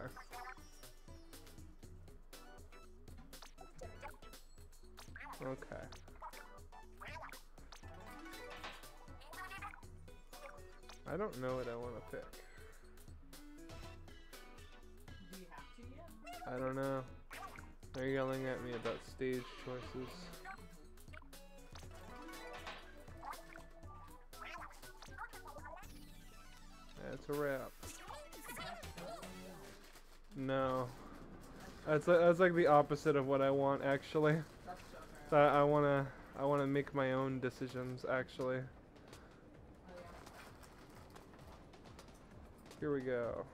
Okay. I don't know what I want to pick. I don't know. They're yelling at me about stage choices. That's a wrap. No. That's that's like the opposite of what I want actually. I, I wanna I wanna make my own decisions actually. Here we go.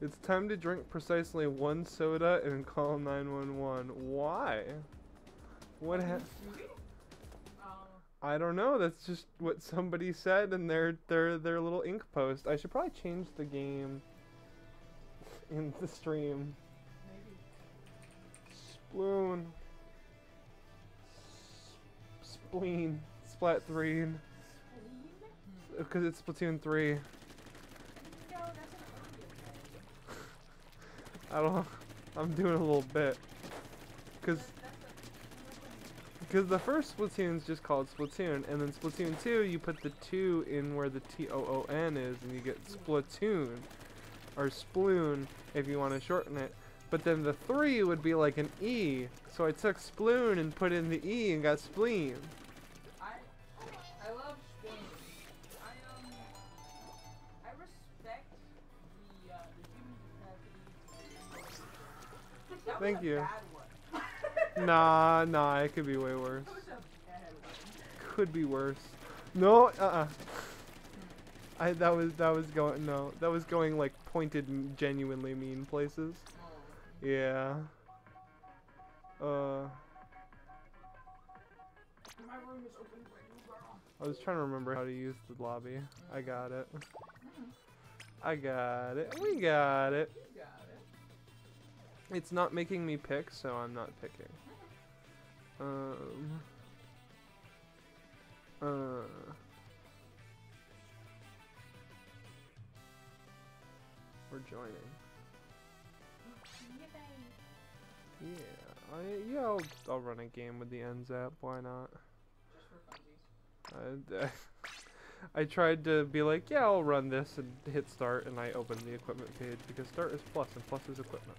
It's time to drink precisely one soda and call 911. Why? What ha- Um, I don't know. That's just what somebody said in their their their little ink post. I should probably change the game in the stream. Sploon. S- Spleen. Splat 3. Because it's Splatoon 3. I don't. I'm doing a little bit. Cause. Because the first Splatoon's just called Splatoon, and then Splatoon 2, you put the 2 in where the T O O N is, and you get Splatoon. Or Sploon, if you want to shorten it. But then the 3 would be like an E, so I took Sploon and put in the E and got Spleen. I I love Spain. I um I respect the uh the human capacity. Thank you. Nah, nah, it could be way worse. Could be worse. No, uh-uh. I that was that was going no, that was going like pointed genuinely mean places. Yeah. Uh. I was trying to remember how to use the lobby. I got it. I got it. We got it. It's not making me pick, so I'm not picking. Um. Uh. We're joining. Yeah, I yeah I'll I'll run a game with the N-ZAP. Why not? Just for funsies. I, I tried to be like, yeah, I'll run this and hit start, and I opened the equipment page because start is plus and plus is equipment.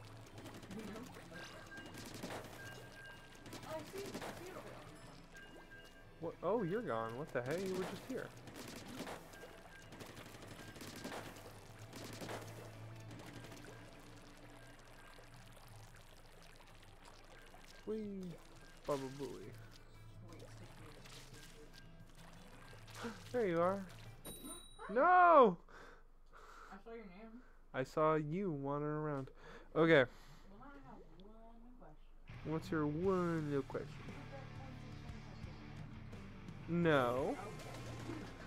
What? Oh, you're gone. What the hell? You were just here. Wee, Baba Booey. There you are. No! I saw your name. I saw you wandering around. Okay. Well, I have one question. What's your one little question? No.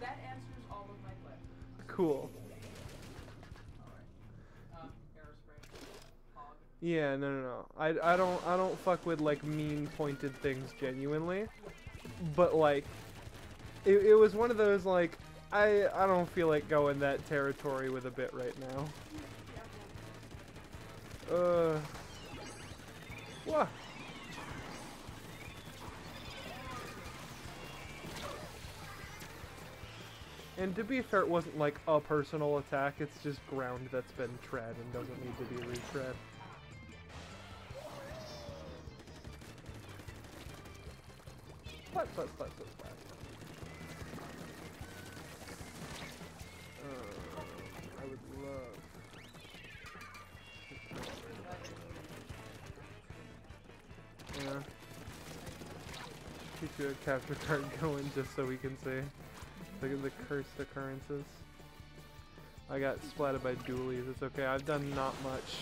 That answers all of my questions. Cool. Yeah, no, no, no. I, I don't I don't fuck with like mean pointed things genuinely, but like, it, it was one of those like I I don't feel like going that territory with a bit right now. Uh. What? And to be fair, it wasn't like a personal attack, it's just ground that's been tread and doesn't need to be retread. Splat, splat, splat, splat, splat. Uh, I would love... Yeah. Get you a capture card going just so we can see. Look at the cursed occurrences. I got splatted by dualies. It's okay. I've done not much.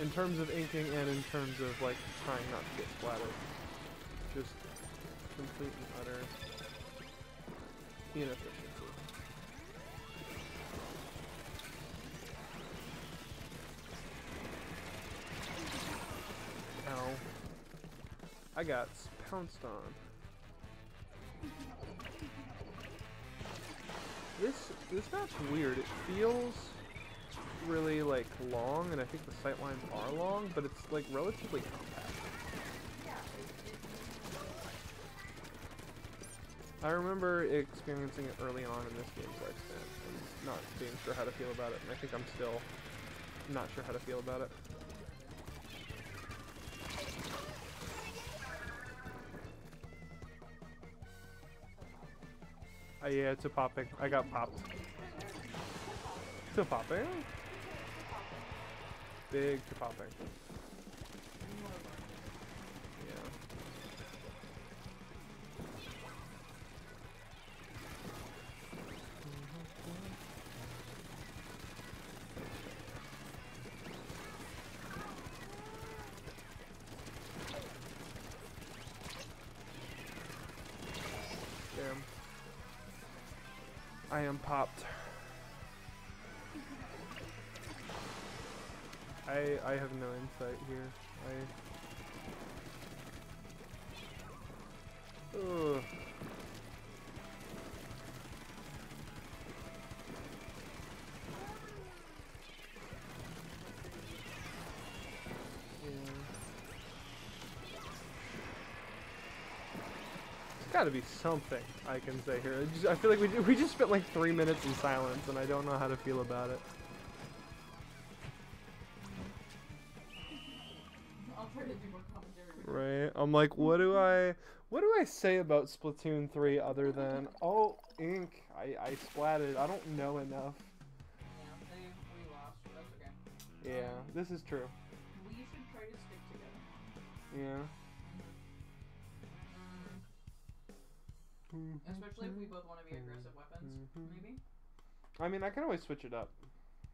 In terms of inking and in terms of like trying not to get splattered. Just complete and utter inefficiency. Ow. I got pounced on. This this map's weird. It feels really like long, and I think the sight lines are long, but it's like relatively compact. I remember experiencing it early on in this game's lifespan and not being sure how to feel about it, and I think I'm still not sure how to feel about it. Uh, yeah, it's a popping. I got popped. To popping? Big to popping. I There's got to be something I can say here. I, just, I feel like we, we just spent like three minutes in silence, and I don't know how to feel about it. I'll try to do more commentary. Right. I'm like, what do I, what do I say about Splatoon 3 other than, oh, ink, I, I splatted. I don't know enough. Yeah, they, we lost, but that's okay. Yeah, this is true. We should try to stick together. Yeah. Mm-hmm. especially if we mm-hmm. both want to be mm-hmm. aggressive weapons, maybe. I mean, I can always switch it up.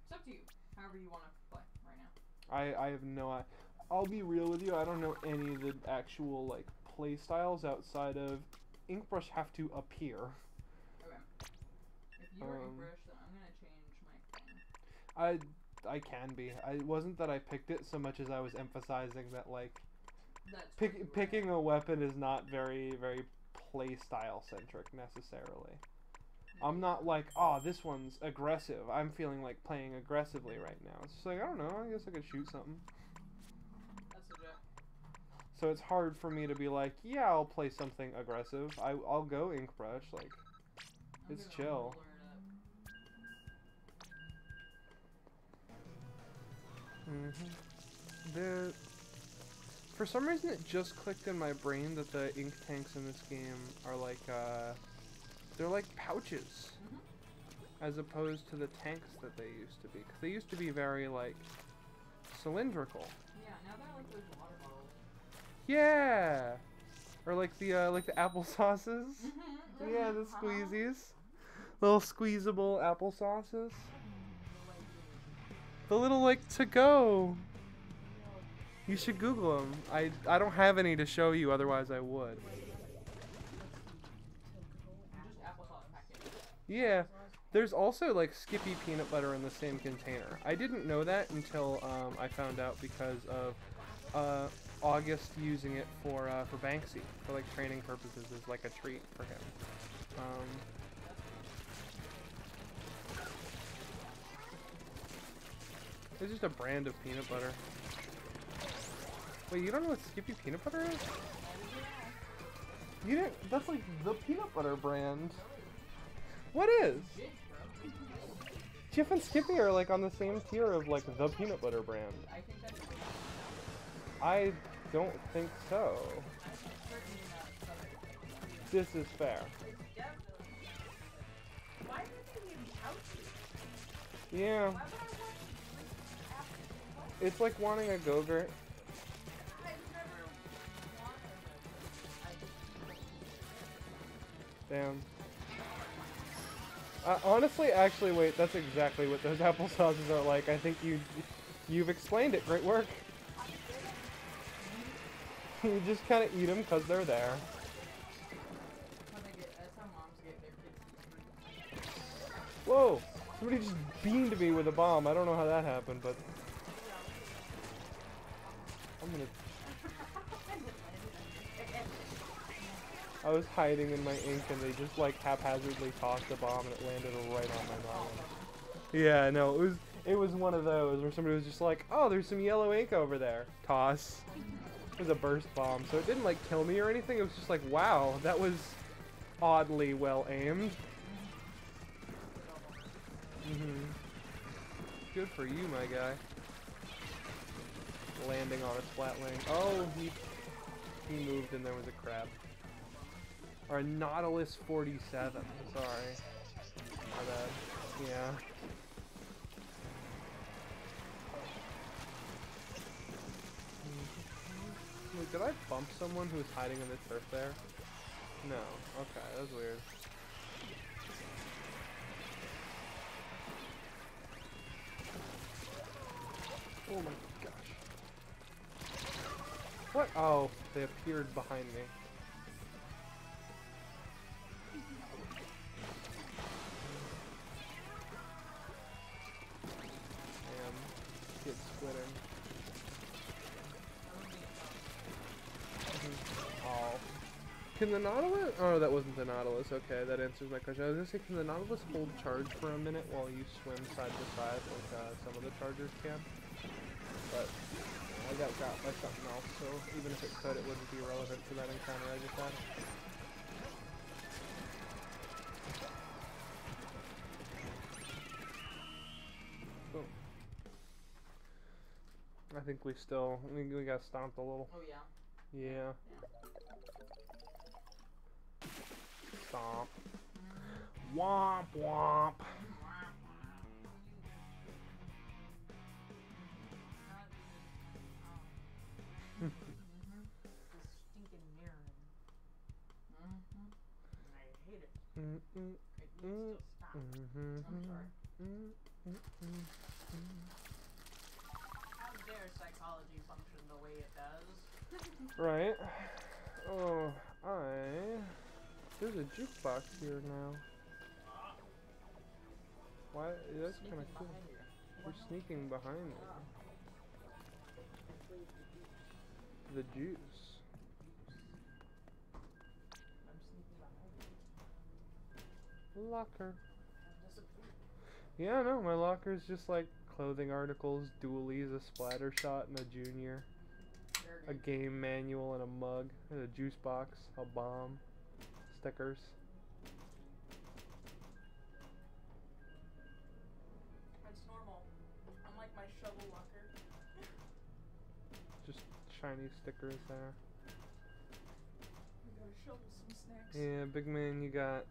It's up to you. However you want to play right now. I, I have no I I'll be real with you, I don't know any of the actual like play styles outside of Inkbrush have to appear. Okay. If you are Um, English, then I'm gonna change my thing. I I can be. I it wasn't that I picked it so much as I was emphasizing that like That's pick, picking a weapon is not very very play style centric necessarily. I'm not like, oh, this one's aggressive. I'm feeling like playing aggressively right now. It's just like, I don't know, I guess I could shoot something. So it's hard for me to be like, yeah, I'll play something aggressive. I, I'll go Inkbrush, like, I'm it's chill. roller it up. hmm The for some reason it just clicked in my brain that the ink tanks in this game are like uh they're like pouches as opposed to the tanks that they used to be because they used to be very like cylindrical. Yeah, now they're like those water bottles. Yeah. Or like the uh, like the applesauces. yeah, the Uh-huh. squeezies. Little squeezable applesauces. The little like to go. You should Google them. I I don't have any to show you, otherwise I would. Yeah. There's also like Skippy peanut butter in the same container. I didn't know that until um, I found out because of uh, August using it for uh, for Banksy for like training purposes as like a treat for him. Um, it's just a brand of peanut butter. Wait, you don't know what Skippy peanut butter is? You didn't. That's like the peanut butter brand. What is? Jif and Skippy are like on the same tier of like the peanut butter brand. I don't think so. This is fair. Yeah. It's like wanting a Go-Gurt. Damn. Uh, honestly, actually, wait, that's exactly what those applesauces are like. I think you, you've explained it. Great work. you just kind of eat them because they're there. Whoa! Somebody just beamed me with a bomb. I don't know how that happened, but I'm gonna. I was hiding in my ink and they just like haphazardly tossed a bomb and it landed right on my noggin. Yeah, no, it was it was one of those where somebody was just like, oh, there's some yellow ink over there. Toss. It was a burst bomb, so it didn't like kill me or anything. It was just like, wow, that was oddly well aimed. Mm hmm Good for you, my guy. Landing on a flat lane. Oh, he he moved and there was a crab. Or a Nautilus 47. Sorry. My bad. Yeah. Wait, did I bump someone who was hiding in the turf there? No. Okay, that was weird. Oh my gosh. What? Oh, they appeared behind me. Can the Nautilus? Oh, that wasn't the Nautilus. Okay, that answers my question. I was gonna say, can the Nautilus hold charge for a minute while you swim side to side like uh, some of the Chargers can? But I got got by something else, so even if it could, it wouldn't be relevant to that encounter I just had. Boom. I think we still we, we got stomped a little. Oh yeah. Yeah. Stomp. Womp womp. Stinking mirroring. I hate it. It needs to stop. I'm sorry. How dare psychology function the way it does? Right. Oh, I. There's a jukebox here now. Why? That's kind of cool. You're sneaking behind me. The juice. I'm sneaking behind you. Locker. Yeah, no, my locker's just like clothing articles, dualies, a splatter shot, and a junior. A game manual and a mug, and a juice box, a bomb, stickers. It's normal. Unlike my shovel locker. Just shiny stickers there. We gotta shovel some snacks. Yeah, big man, you got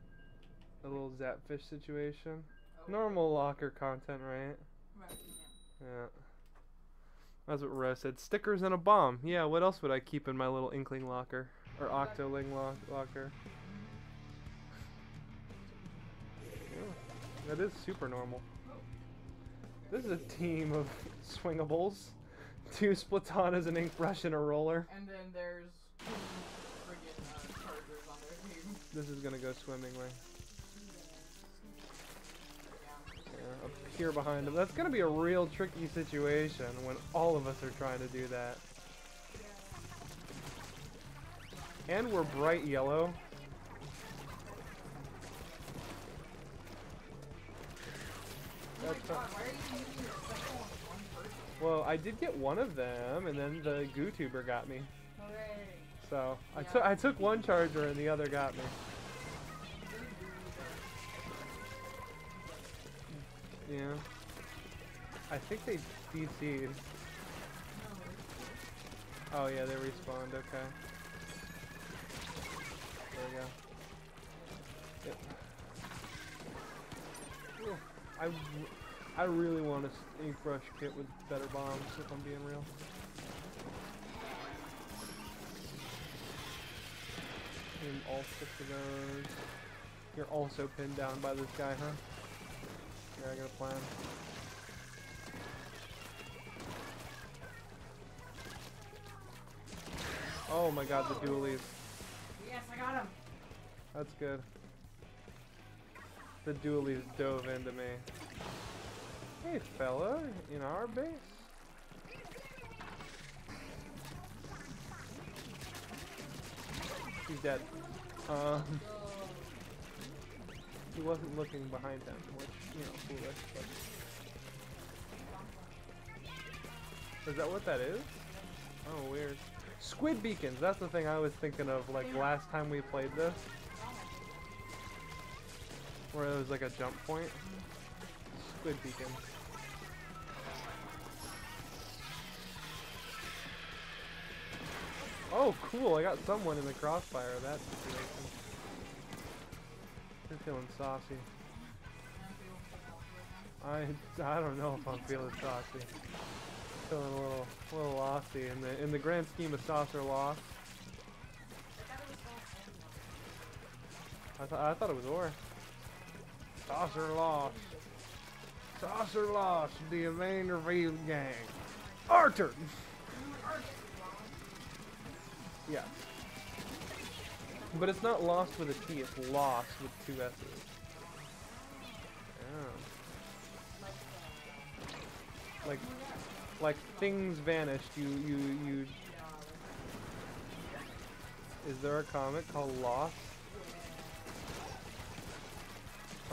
a little zapfish situation. Oh. Normal locker content, right? Right, yeah. Yeah. That's what Rose said. Stickers and a bomb. Yeah, what else would I keep in my little inkling locker? Or octoling lo- locker? That is super normal. This is a team of swingables. Two Splatanas, an ink brush, and a roller. And then there's two friggin' uh, chargers on their team. This is gonna go swimmingly. Yeah, Here behind them. That's gonna be a real tricky situation when all of us are trying to do that. And we're bright yellow. One person? well, I did get one of them, and then the GooTuber got me. Hooray. So I took I took one charger, and the other got me. Yeah. I think they DC'd. Oh yeah, they respawned. Okay. There we go. Yep. I, I really want a ink brush kit with better bombs, if I'm being real. And all six of those. You're also pinned down by this guy, huh? Here, I got a plan. Oh my god, the dualies. Yes, I got him. That's good. The dualies dove into me. Hey fella, in our base? He's dead. Um, he wasn't looking behind him, which, you know, foolish, but... Is that what that is? Oh, weird. Squid beacons, that's the thing I was thinking of, like, last time we played this. Where it was like a jump point. Squid beacon. Oh, cool, I got someone in the crossfire of that situation. You're feeling saucy. I I don't know if I'm feeling saucy. Feeling a little little lossy in the in the grand scheme of saucer loss. I thought I thought it was or. Saucer lost. Saucer lost The Evander Field gang. Arthur. Yeah. But it's not lost with a T, it's lost with two S's. Yeah. Like, like things vanished, you, you, you... Is there a comic called Lost?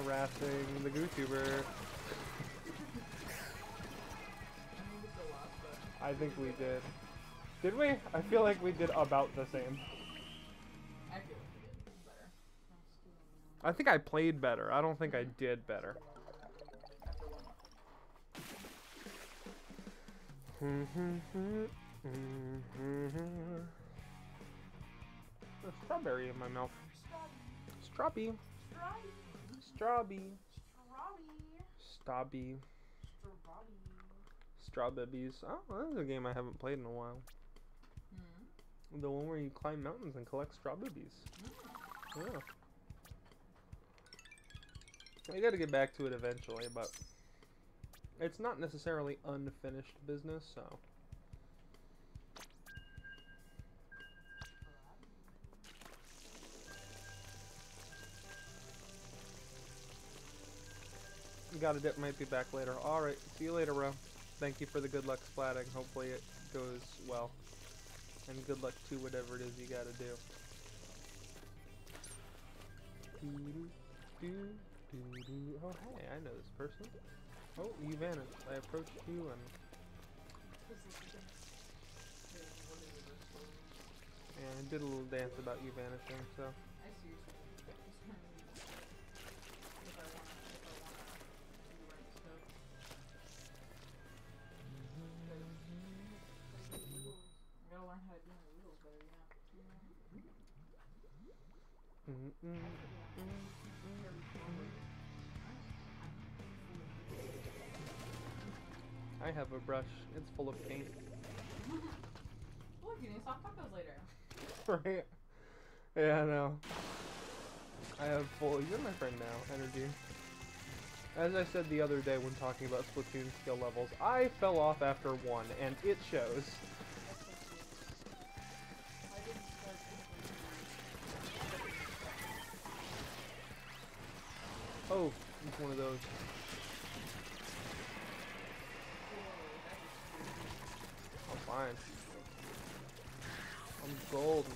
Harassing the YouTuber. I think we did. Did we? I feel like we did about the same. I think I played better. I don't think I did better. A strawberry in my mouth. Strawby. Strawby. Strawby. Strawbabies. Oh, that is a game I haven't played in a while. Hmm. The one where you climb mountains and collect strawberries. Hmm. Yeah. I gotta get back to it eventually, but it's not necessarily unfinished business, so. Gotta dip, might be back later. Alright, see you later, bro. Thank you for the good luck splatting. Hopefully it goes well. And good luck to whatever it is you gotta do. Oh, hey, I know this person. Oh, you vanished. I approached you and... Yeah, I did a little dance about you vanishing, so... gotta learn how to do my wheels better, yeah. I have a brush. It's full of paint. Look, you need soft tacos later. right? Yeah, I know. I have full. You're my friend now. Energy. As I said the other day when talking about Splatoon skill levels, I fell off after one, and it shows. Oh, it's one of those. I'm fine. I'm golden.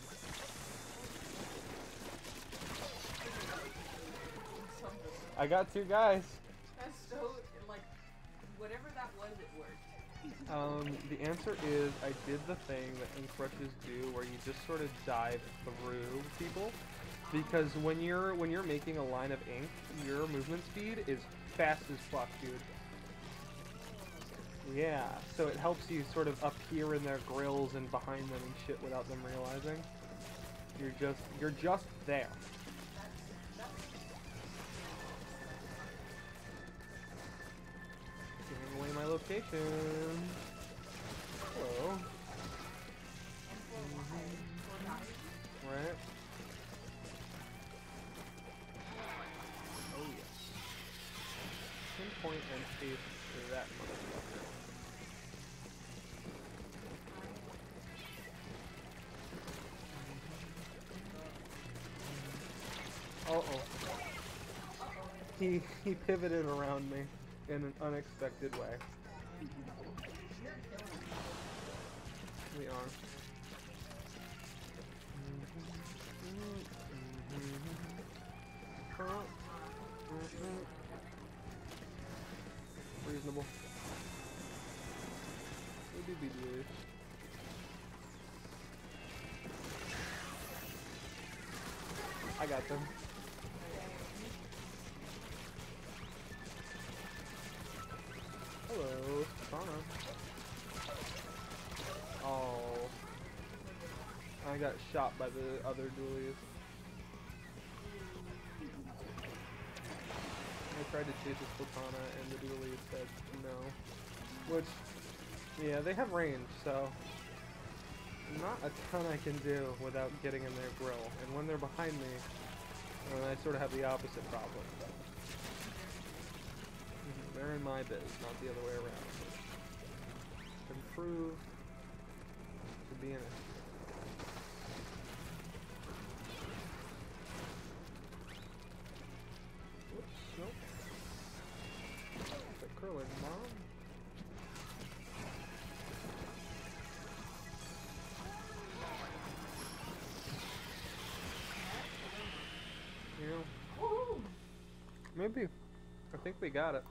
I got two guys. That's so, like, whatever that was, it worked. Um, the answer is I did the thing that ink brushes do, where you just sort of dive through people, because when you're when you're making a line of ink, your movement speed is fast as fuck, dude. Yeah, so it helps you sort of appear in their grills and behind them and shit without them realizing. You're just you're just there. Giving away my location. Hello. Mhm. Right. Pinpoint and paste that motherfucker. Uh oh. He he pivoted around me in an unexpected way. We are. Mhm. Reasonable. Doo-doo-doo-doo. I got them. Hello, Fauna. Oh. I got shot by the other dualies. I tried to chase a Splatana and the dualies said no. Which, yeah, they have range, so not a ton I can do without getting in their grill. And when they're behind me, uh, I sort of have the opposite problem. Mhm, they're in my biz, not the other way around. Improve to be in it. Curling mom. Know, maybe. I think we got it.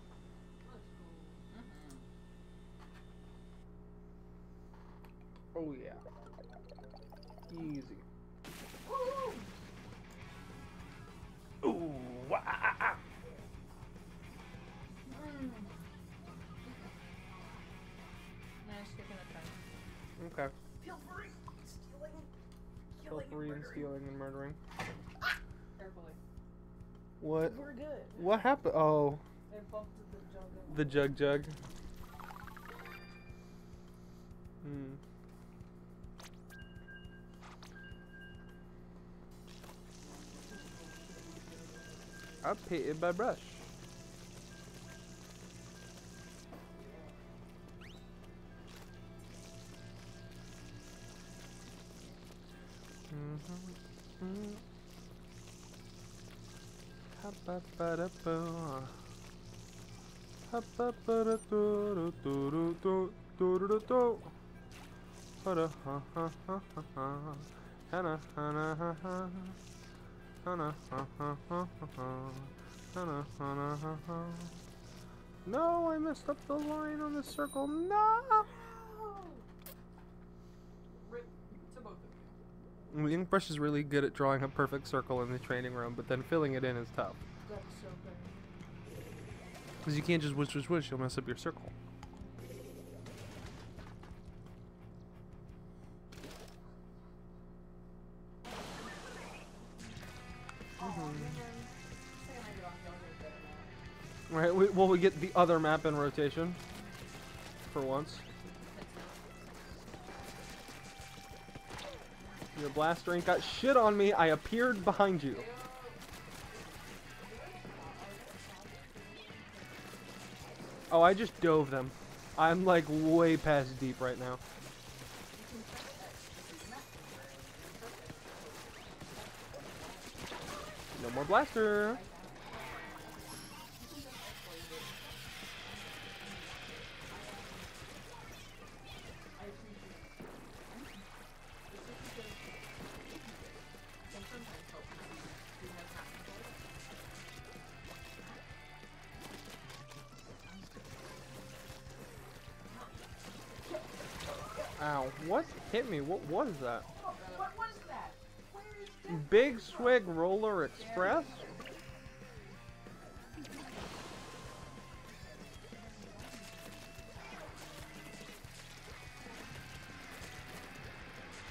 What happened? Oh, I bumped the jug. the jug jug. Hmm. I painted by brush. Mm-hmm. Ha-ba-ba-da-boo. Ha-ba-ba-da-doo-doo-doo-doo-doo-doo-doo. No, I messed up the line on the circle. No! Right to both of you. The ink brush is really good at drawing a perfect circle in the training room, but then filling it in is tough. That's so. Because you can't just whoosh, whoosh, whoosh, you'll mess up your circle. Right, we, well, we get the other map in rotation. For once. Your blaster ain't got shit on me. I appeared behind you. Oh, I just dove them. I'm like way past deep right now. No more blaster. Me? What was that? What was that? Big Swig Roller Express?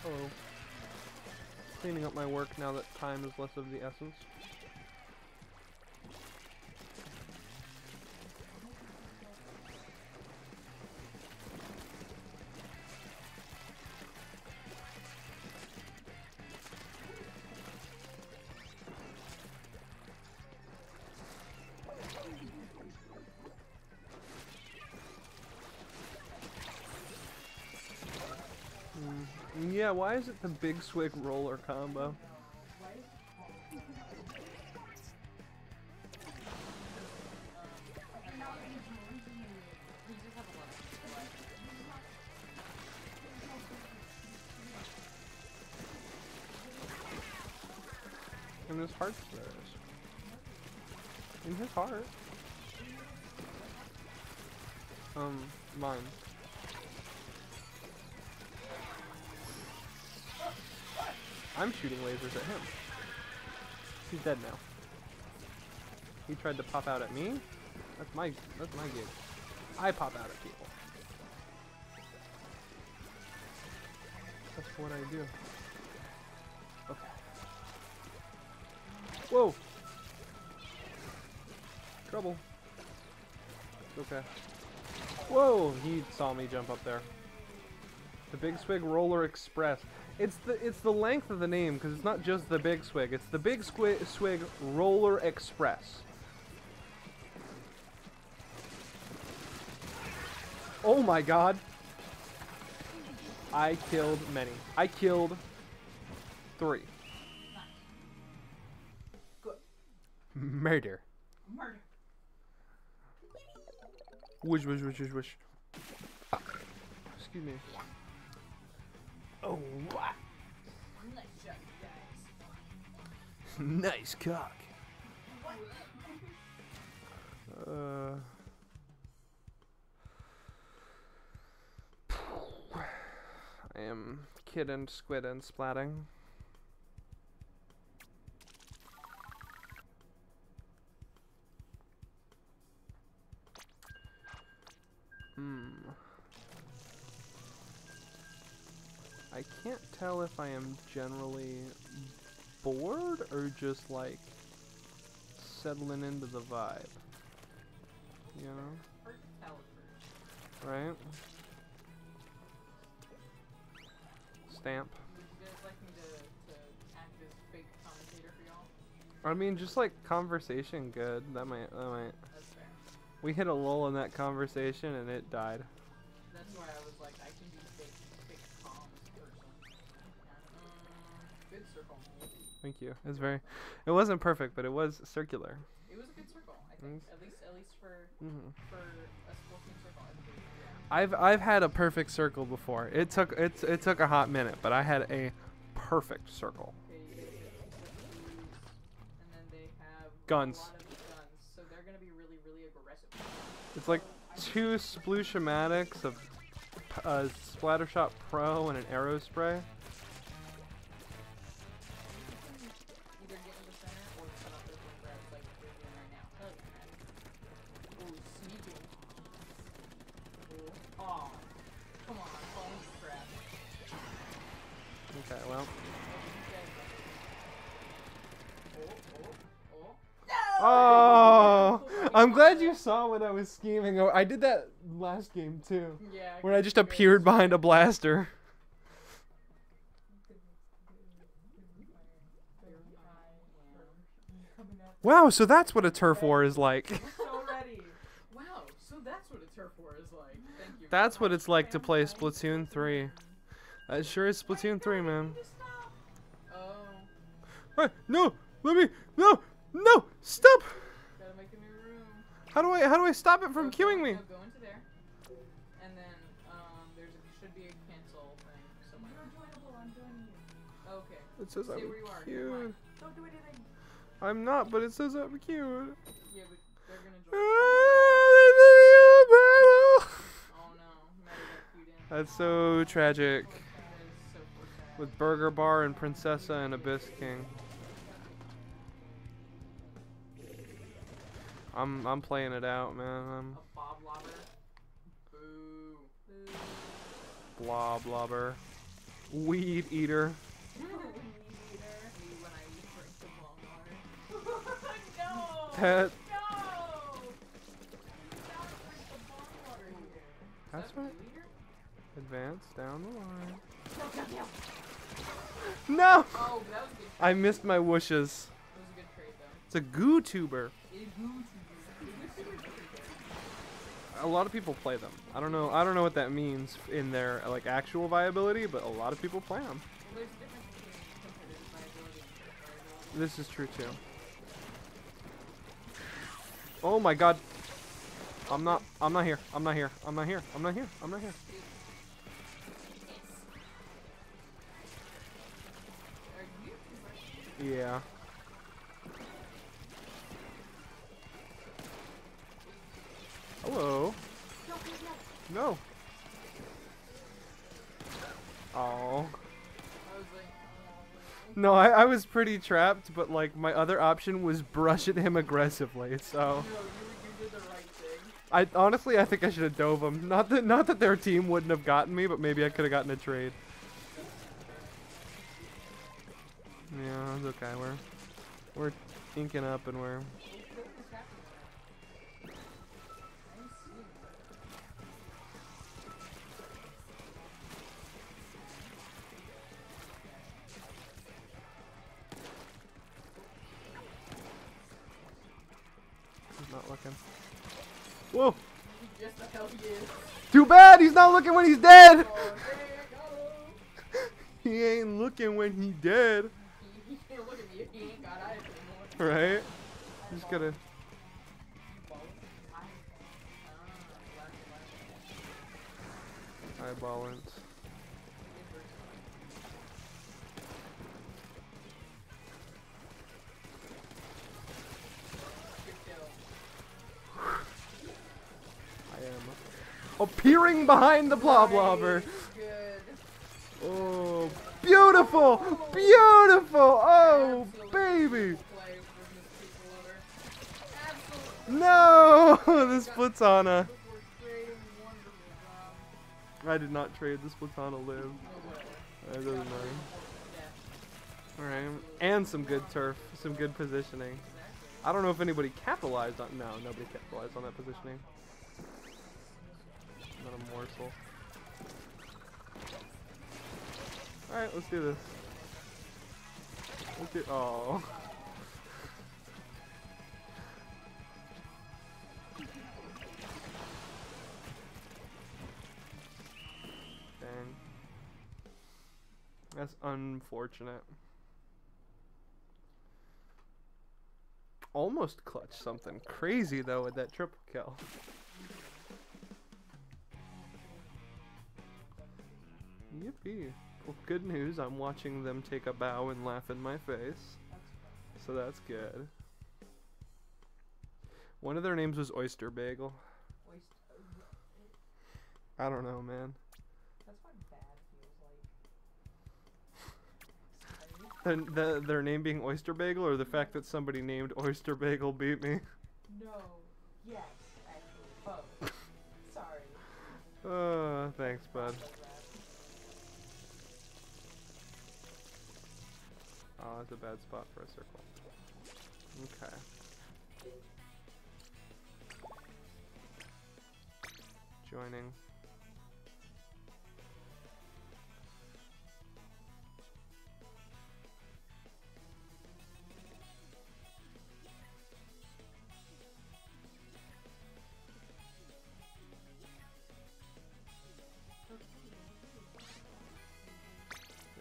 Hello. Cleaning up my work now that time is less of the essence. Yeah, why is it the big swig roller combo? Shooting lasers at him. He's dead now. He tried to pop out at me. That's my that's my gig. I pop out at people. That's what I do. Okay. Whoa! Trouble. Okay. Whoa! He saw me jump up there. The Big Swig Roller Express. It's the it's the length of the name because it's not just the Big Swig. It's the Big Squi- Swig Roller Express. Oh my god. I killed many. I killed three. Good. Murder. Murder. Wish, wish, wish, wish, wish. Excuse me. Oh, what? Nice nice cock. Uh. I am kid and squid and splatting. Hmm. I can't tell if I am generally bored or just like settling into the vibe. You know? Hard to tell at first. Right? Stamp. Would you guys like me to, to act as fake commentator for y'all? I mean, just like conversation good. That might, that might. We hit a lull in that conversation and it died. Thank you. It was very. It wasn't perfect, but it was circular. It was a good circle, I think. Mm. At least, at least for Mhm. for a sporting circle, I think it was, yeah. I've I've had a perfect circle before. It took it it took a hot minute, but I had a perfect circle. Okay, you guys get some blues, and then they have Guns. a lot of guns, so they're gonna be really, really aggressive. It's like two Sploosh-o-matics of p- uh, Splattershot Pro and an Aerospray. Saw what I was scheming. Oh, I did that last game too. Yeah, When I just appeared behind a blaster. Wow, so that's what a turf war is like. So ready. Wow, so that's what a turf war is like. Thank you. That's what it's like to play Splatoon 3. Uh, that sure is Splatoon 3, man. Oh, Hey, no, let me, no, no, stop. How do I, how do I stop it from Go- queuing me? Go into there, and then um, there's a, should be a cancel thing somewhere. You're joinable. I'm joining you. Okay. It says Stay I'm where you are. You're fine. cute. Don't do anything. I'm not, but it says I'm cute. Yeah, but they're gonna join. oh no, Maddie got queued in. That's so tragic. That is so. With Burger Bar and Princessa and Abyss King. I'm I'm playing it out, man. I'm Bob Lobber. Boo. Boo. Bloblobber. Weed eater. That That's right. Advance down the line. No! Oh, that was good I missed my wishes. That was a good trade, though. It's a goo tuber. It moved to you. A lot of people play them. I don't know. I don't know what that means in their like actual viability, but a lot of people play them. Well, there's a difference between competitive viability and turf viability. This is true too. Oh my god. I'm not I'm not here. I'm not here. I'm not here. I'm not here. I'm not here. Yeah. Hello. No. Oh. No, I, I was pretty trapped, but like my other option was brush at him aggressively, so. I honestly I think I should have dove him. Not that not that their team wouldn't have gotten me, but maybe I could have gotten a trade. Yeah, it's okay. We're we're inking up and we're not looking. Whoa! Too bad he's not looking when he's dead. he ain't looking when he dead. He, he can't look at appearing behind the Bloblobber. Oh, beautiful! Beautiful! Oh, baby! No! the Splatana. I did not trade the Splatana live. That doesn't matter. Alright, and some good turf, some good positioning. I don't know if anybody capitalized on. No, nobody capitalized on that positioning. A morsel. Alright, let's do this. Let's do. Oh. Dang. That's unfortunate. Almost clutched something crazy though with that triple kill. Yippee. Well, good news, I'm watching them take a bow and laugh in my face. So that's good. One of their names was Oyster Bagel. I don't know, man. That's what bad feels like. The, the, their name being Oyster Bagel or the fact that somebody named Oyster Bagel beat me? No. Yes, actually. Both. Sorry. Uh, thanks, bud. Oh, that's a bad spot for a circle. Okay. Joining.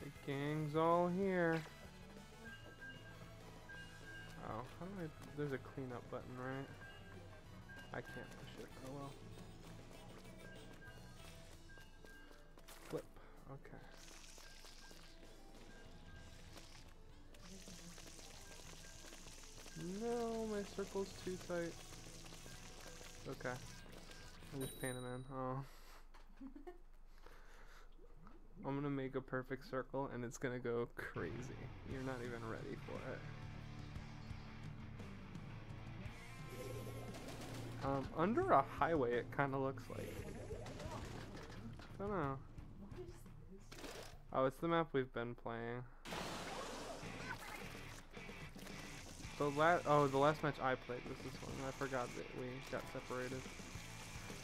The gang's all here. How do I? There's a cleanup button, right? I can't push it. Oh well. Flip. Okay. No, my circle's too tight. Okay. I'm just painting in. Oh. I'm gonna make a perfect circle and it's gonna go crazy. You're not even ready for it. Um, under a highway it kinda looks like. I don't know. Oh, it's the map we've been playing. The last, oh, the last match I played was this one. I forgot that we got separated.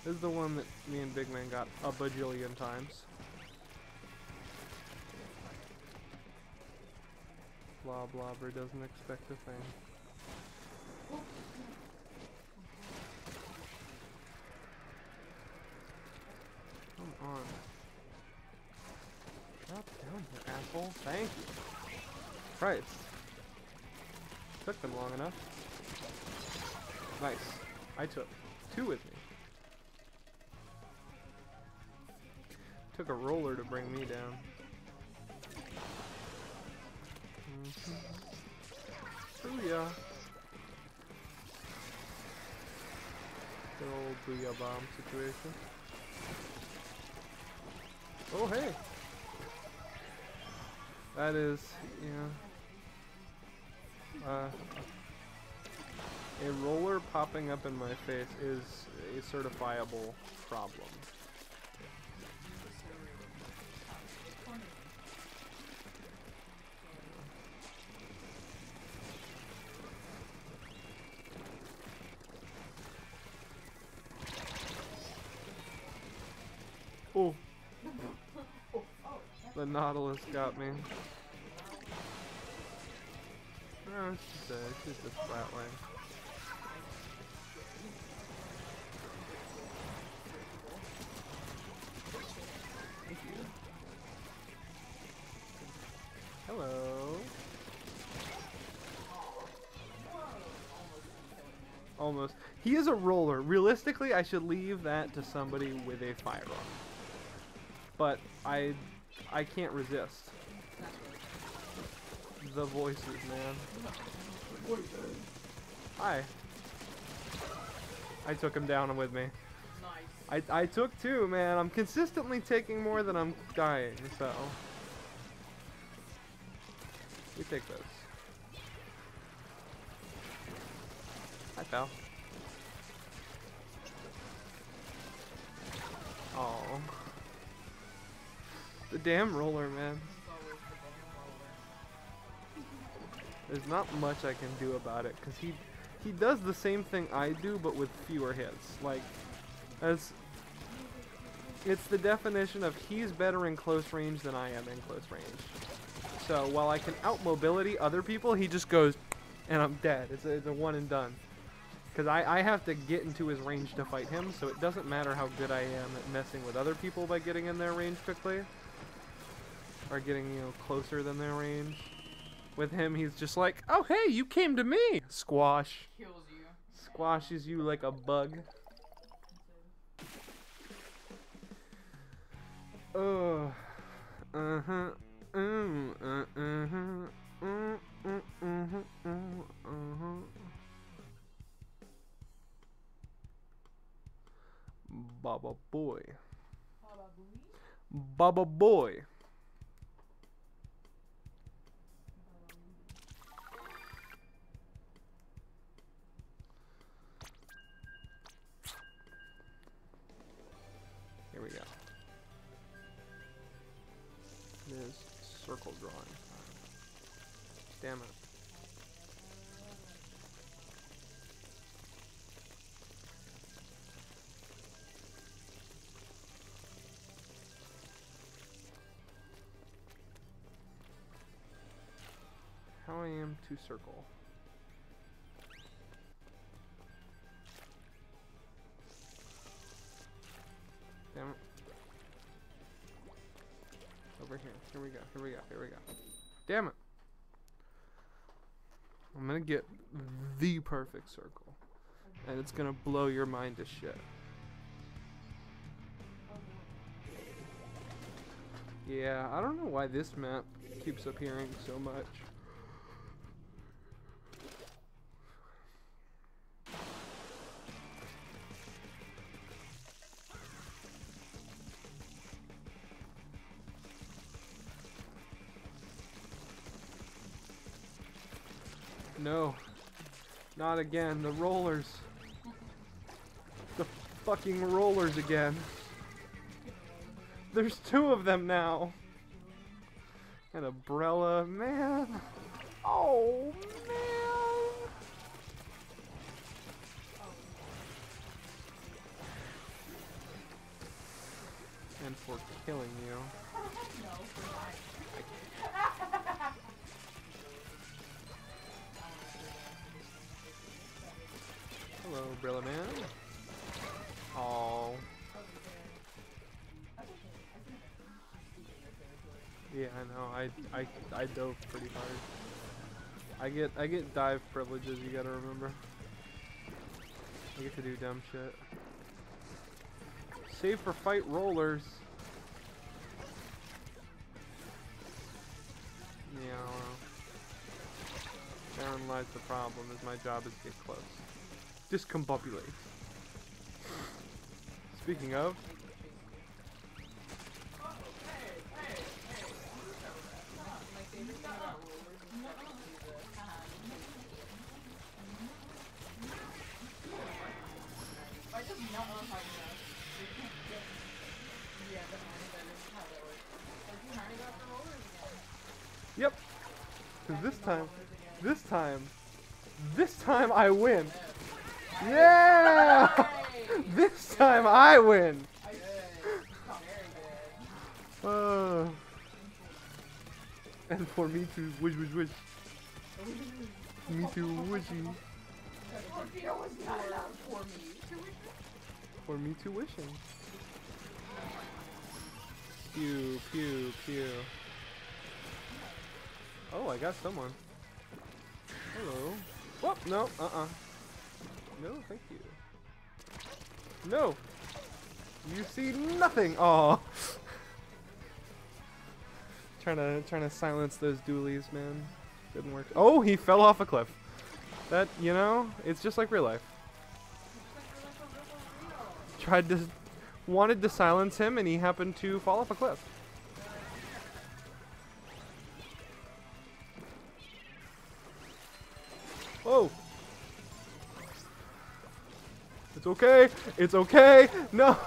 This is the one that me and Big Man got a bajillion times. Blah blobber doesn't expect a thing. On. Drop down here, asshole. Thank you. Christ. Took them long enough. Nice. I took two with me. Took a roller to bring me down. Mm-hmm. Booyah. The old booyah bomb situation. Oh hey! That is, yeah. Uh, a roller popping up in my face is a certifiable problem. The Nautilus got me. No, it's just, it's just a flatline. Hello. Almost. He is a roller. Realistically, I should leave that to somebody with a firearm. But I I can't resist. The voices, man. Hi. I took him down with me. I, I took two, man. I'm consistently taking more than I'm dying, so. We take those. Hi, pal. The damn roller, man. There's not much I can do about it, because he, he does the same thing I do, but with fewer hits. Like, as it's the definition of he's better in close range than I am in close range. So while I can out mobility other people, he just goes, and I'm dead. It's a, it's a one and done. Because I, I have to get into his range to fight him, so it doesn't matter how good I am at messing with other people by getting in their range quickly. Or getting, you know, closer than their range. With him, he's just like, oh hey, you came to me! Squash. Kills you. Squashes you like a bug. Oh. Uh huh. Mm, uh, uh huh. Mm, mm, mm, mm, uh huh. Baba boy. Baba boy. Is circle drawing it. How I am to circle. Damn it. Over here. Here we go. Here we go. Here we go. Damn it. I'm gonna get the perfect circle. And it's gonna blow your mind to shit. Yeah, I don't know why this map keeps appearing so much. No. Not again. The rollers. The fucking rollers again. There's two of them now. An umbrella, man. Oh, man. And for killing you. I I dove pretty hard. I get I get dive privileges. You gotta remember. I get to do dumb shit. Save for fight rollers. Yeah. Therein lies the problem. Is my job is to get close. Discombobulate. Speaking of, I just not know how you know. You can't get. Yeah, definitely. That is how that works. Like, you already got the rollers again. yep. 'Cause this time, this time, this time I win. Yeah! this time I win. Uh, and for me to wish, wish, wish. Me to wishy. For me. For me to wishing. Pew, pew, pew. Oh, I got someone. Hello. Whoop, no, uh-uh. No, thank you. No! You see nothing! Oh. trying to trying to silence those dualies, man. Didn't work. Oh, he fell off a cliff. That, you know, it's just like real life. Tried to wanted to silence him and he happened to fall off a cliff. It's okay. It's okay. No.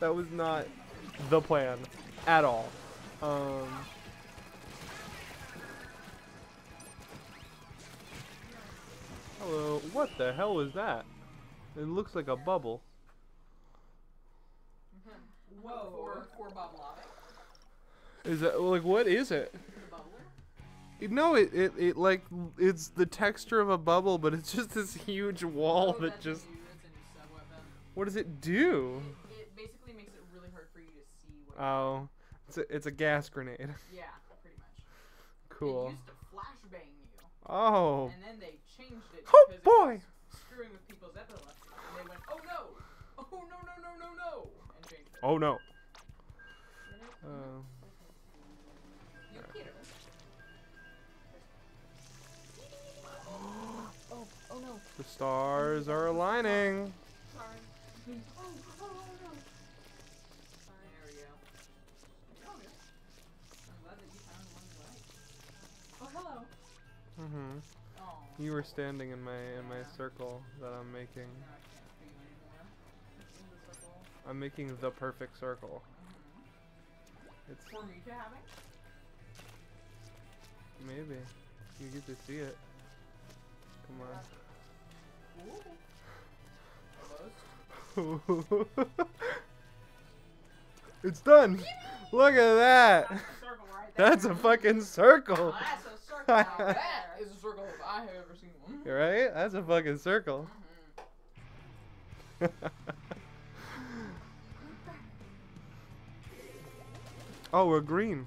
That was not the plan at all. Um Hello. What the hell is that? It looks like a bubble. Whoa. For, for Bob Lovick. Is that like what is it? You know it, it it like it's the texture of a bubble, but it's just this huge wall that just. What does it do? It basically makes it really hard for you to see what. Oh, it's a it's a gas grenade. yeah, pretty much. Cool. It used to flashbang you. Oh. And then they changed it Oh, boy. it screwing with people's epilepsy. And they went, oh no! Oh no no no no no! And changed it. Oh no. Uh, the stars are aligning. Sorry. Oh, no. Sorry, there we go. Good. I'm glad that you found one you like. Hello. Mhm. Oh. You were standing in my in my circle that I'm making. I'm making the perfect circle. It's For me to having? maybe you get to see it. Come on. it's done. Look at that. That's a fucking circle. Oh, that's a circle. that is a circle if I have ever seen one. You're right? That's a fucking circle. Mm-hmm. oh, we're green.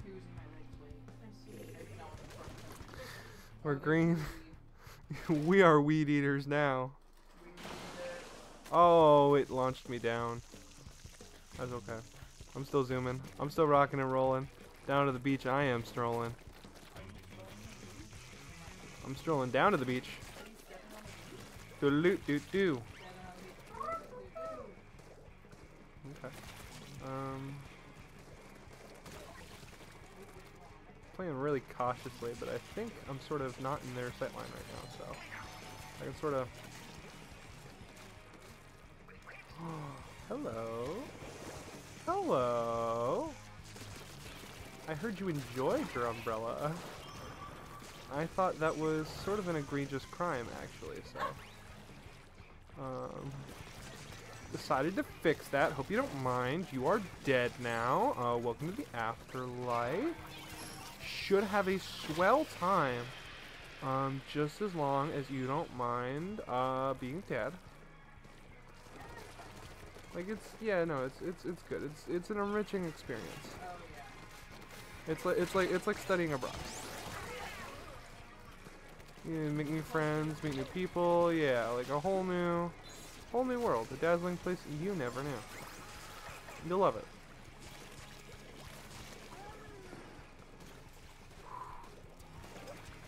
We're green. we are weed eaters now. Oh, it launched me down. That's okay. I'm still zooming. I'm still rocking and rolling. Down to the beach I am strolling. I'm strolling down to the beach. Do loot do do. Okay. Um playing really cautiously, but I think I'm sort of not in their sight line right now, so I can sort of Hello. Hello. I heard you enjoyed your umbrella. I thought that was sort of an egregious crime, actually, so. Um, decided to fix that. Hope you don't mind. You are dead now. Uh, welcome to the afterlife. Should have a swell time. Um, just as long as you don't mind, uh, being dead. Like it's yeah no it's it's it's good it's it's an enriching experience. It's like it's like it's like studying abroad. You know, make new friends, meet new people, yeah, like a whole new, whole new world, a dazzling place you never knew. You'll love it.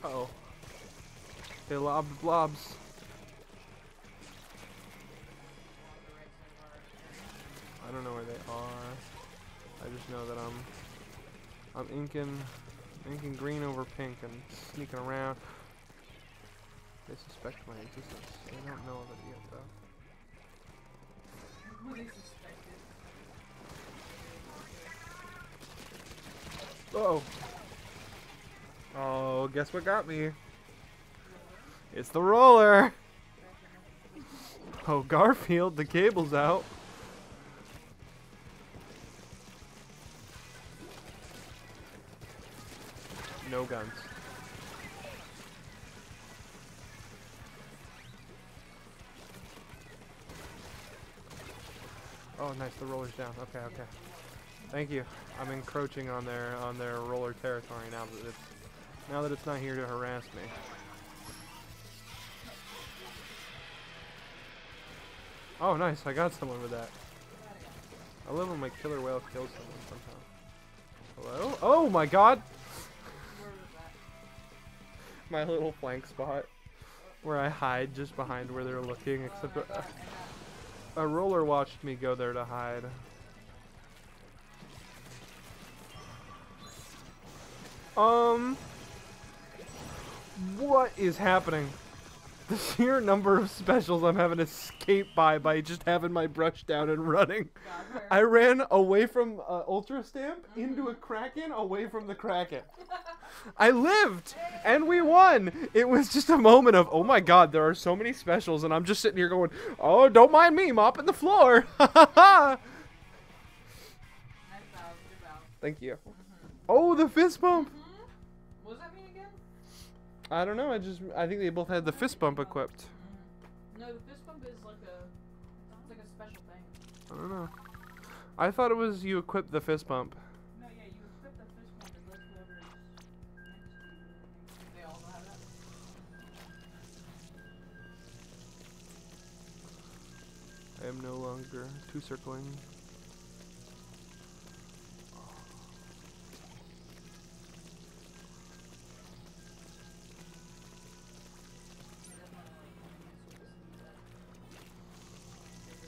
Uh oh. They lobbed blobs. Don't know where they are. I just know that I'm I'm inking inking green over pink and sneaking around. They suspect my existence. They don't know of it yet though. Who they suspected. Oh. Oh, guess what got me? It's the roller. Oh, Garfield, the cable's out. No guns. Oh, nice. The roller's down. Okay, okay. Thank you. I'm encroaching on their on their roller territory now that it's now that it's not here to harass me. Oh, nice. I got someone with that. I love when my killer whale kills someone somehow. Hello? Oh my god! My little flank spot where I hide just behind where they're looking, except a, a roller watched me go there to hide. Um, what is happening? The sheer number of specials I'm having to escape by by just having my brush down and running. I ran away from uh, Ultra Stamp into a Kraken, away from the Kraken. I lived and we won. It was just a moment of, oh my god, there are so many specials, and I'm just sitting here going, oh, don't mind me mopping the floor. Thank you. Oh, the fist bump. I don't know. I just I think they both had the fist bump equipped. No, the fist bump is like a, it's like a special thing. I don't know. I thought it was you equipped the fist bump. No, yeah, you equip the fist bump and let whoever is next. They all have that. I am no longer two circling.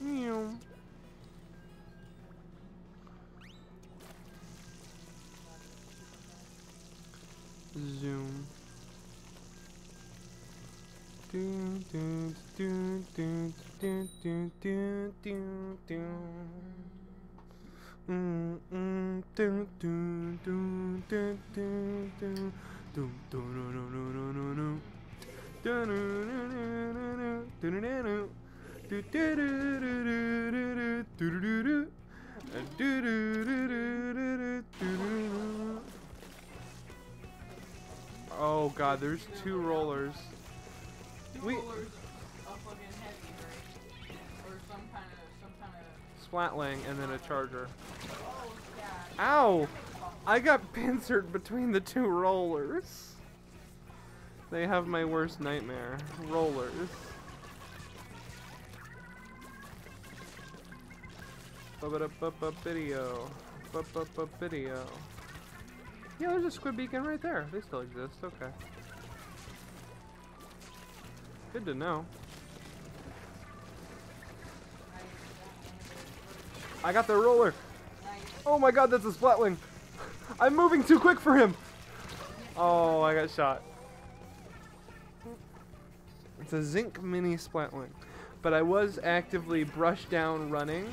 Meow. Zoom. Do, do, do, do, do, do, do, do, do. Mm, mm, do, do, do, do, do, do. Do, do, no, no, no, no, no, no. Oh god, there's two rollers. We-. Splatling and then a charger. Ow! I got pincered between the two rollers. They have my worst nightmare. Rollers. Video. Video. Yeah, there's a squid Beakon right there. They still exist. Okay. Good to know. I got the roller. Oh my god, that's a splatling. I'm moving too quick for him. Oh, I got shot. It's a Zink mini splatling. But I was actively brush down running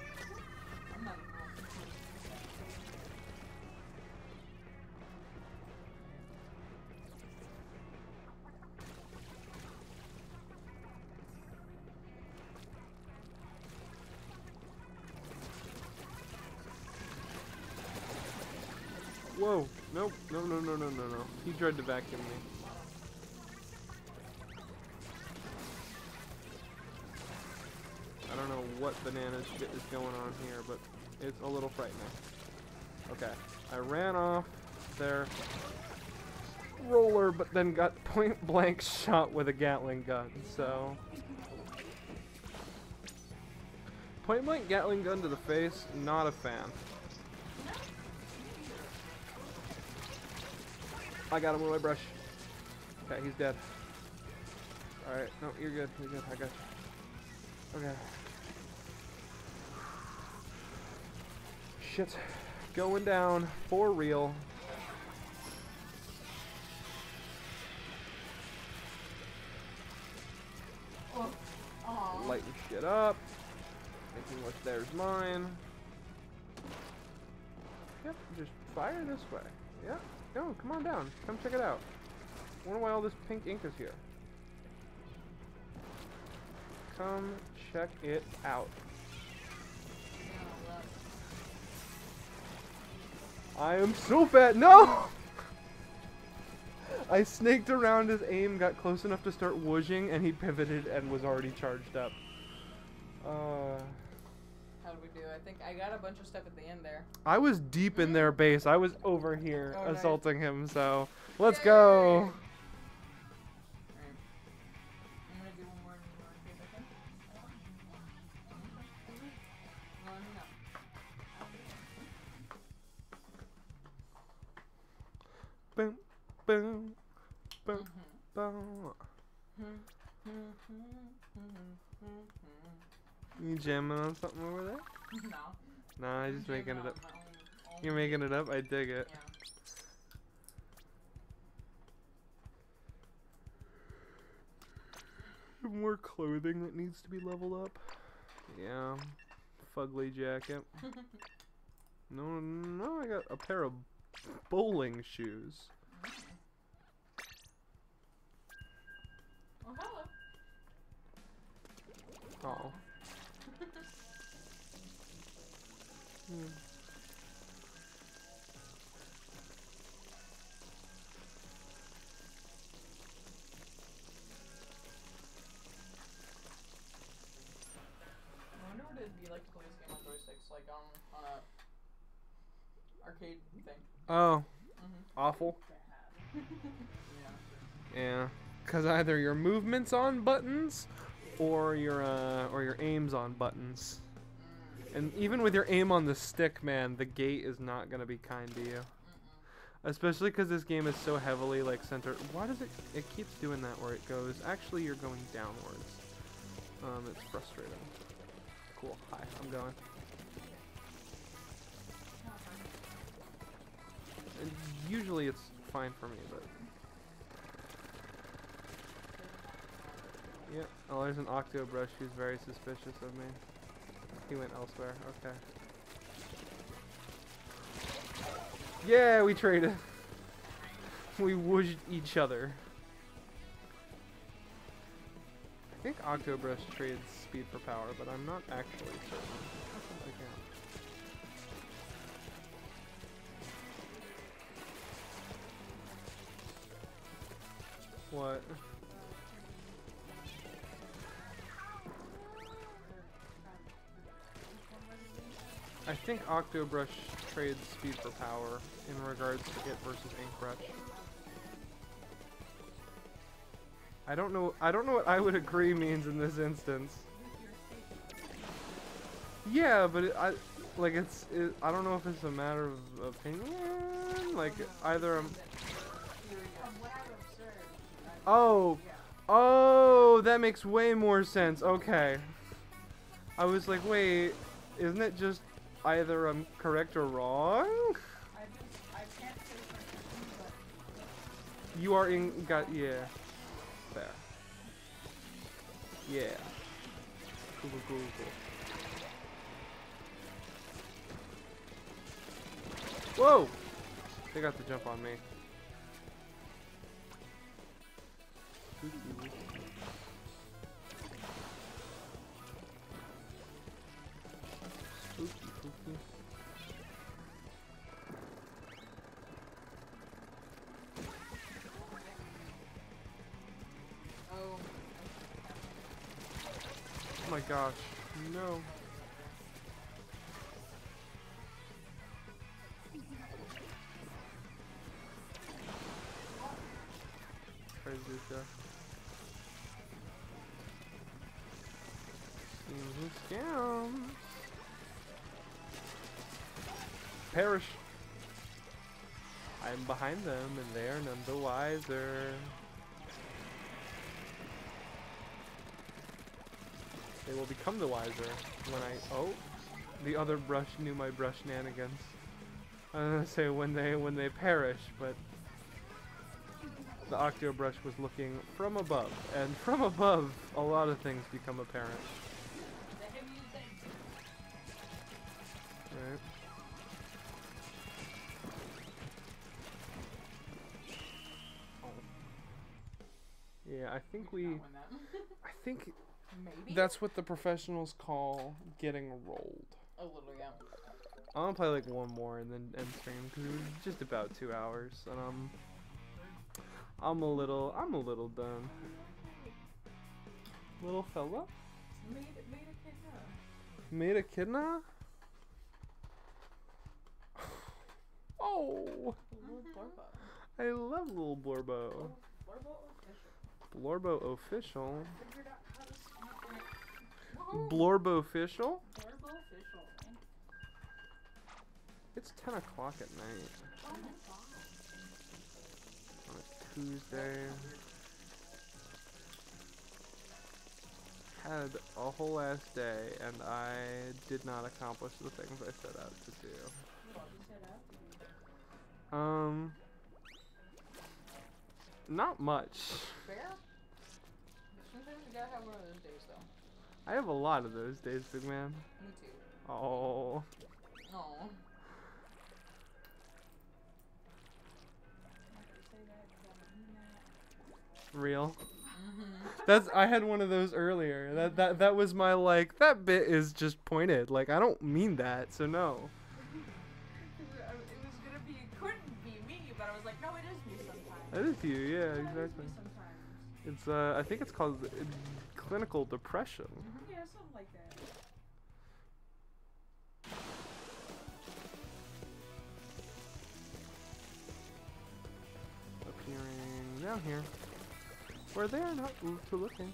Nope. No, no, no, no, no, no. He tried to vacuum me. I don't know what banana shit is going on here, but it's a little frightening. Okay. I ran off there. roller, but then got point blank shot with a Gatling gun. So point blank Gatling gun to the face, not a fan. I got him with my brush. Okay, he's dead. Alright, no, you're good, you're good, I got you. Okay. Shit. Going down, for real. Lighten shit up. Making what's there's mine. Yep, just fire this way. Yep. No, come on down. Come check it out. Wonder why all this pink ink is here. Come check it out. I am so fat. No! I snaked around his aim, got close enough to start whooshing, and he pivoted and was already charged up. Uh, How do we do? I think I got a bunch of stuff at the end there. I was deep in their base. I was over here Oh, nice. assaulting him, so let's go. I'm gonna do one more and you wanna see if I can? Well, no. Boom, boom, boom, boom. Mm-hmm. Mm-hmm. Mm-hmm. You jamming on something over there? No. Nah, just I'm just making it up. own- own You're making it up? I dig it. Yeah. More clothing that needs to be leveled up. Yeah. Fugly jacket. No, no, I got a pair of bowling shoes. Oh, hello. Oh. Hmm. I wonder what it'd be like to play this game on joysticks, like on on a arcade thing. Oh. Mhm. Awful. yeah. Yeah. Cause either your movements on buttons or your uh or your aims on buttons. And even with your aim on the stick, man, the gate is not gonna be kind to you. Especially because this game is so heavily like centered. Why does it? It keeps doing that where it goes. Actually, you're going downwards. Um, it's frustrating. Cool. Hi, I'm going. And usually it's fine for me, but. Yep. Oh, there's an Octobrush who's very suspicious of me. He went elsewhere. Okay. Yeah, we traded. We whooshed each other. I think Octobrush trades speed for power, but I'm not actually certain. What? I think Octobrush trades speed for power in regards to it versus Inkbrush. I don't know. I don't know what I would agree means in this instance. Yeah, but it, I like it's. It, I don't know if it's a matter of opinion. Like either I'm. Oh, oh, that makes way more sense. Okay. I was like, wait, isn't it just either I'm correct or wrong? You are in. Got yeah. There. Yeah. Cool, cool. Whoa! They got the jump on me. Gosh. No. gotcha. Seems a scam. Perish. I am behind them, and they are none the wiser. They will become the wiser when I. Oh, the other brush knew my brush shenanigans. I was gonna say when they when they perish, but the Octo brush was looking from above, and from above, a lot of things become apparent. Right. Oh. Yeah, I think we. I think Maybe? that's what the professionals call getting rolled. Oh, a little, yeah. I'm gonna play like one more and then end stream because it was just about two hours, and I'm I'm a little I'm a little done. Little fella, Made, made a kid now. made a kidna. Oh, Little Blorbo. I love little Blorbo. Blorbo official. Blorbo official. Blorbo official. Blorbo official. It's ten o'clock at night Oh my god. on a Tuesday. Had a whole ass day, and I did not accomplish the things I set out to do. What you set out? Um, not much. Fair? Sometimes you gotta have one of those days. I have a lot of those days, big man. Me too. Oh, No. real. Mm-hmm. That's I had one of those earlier. That that that was my like that bit is just pointed. Like I don't mean that, so no. It was gonna be, it couldn't be me, but I was like, no, it is me sometimes. That is you, yeah, is exactly. me sometimes. It's uh I think it's called clinical depression. Mhm, Yeah, something like that. Appearing down here. Where they are not moved to looking.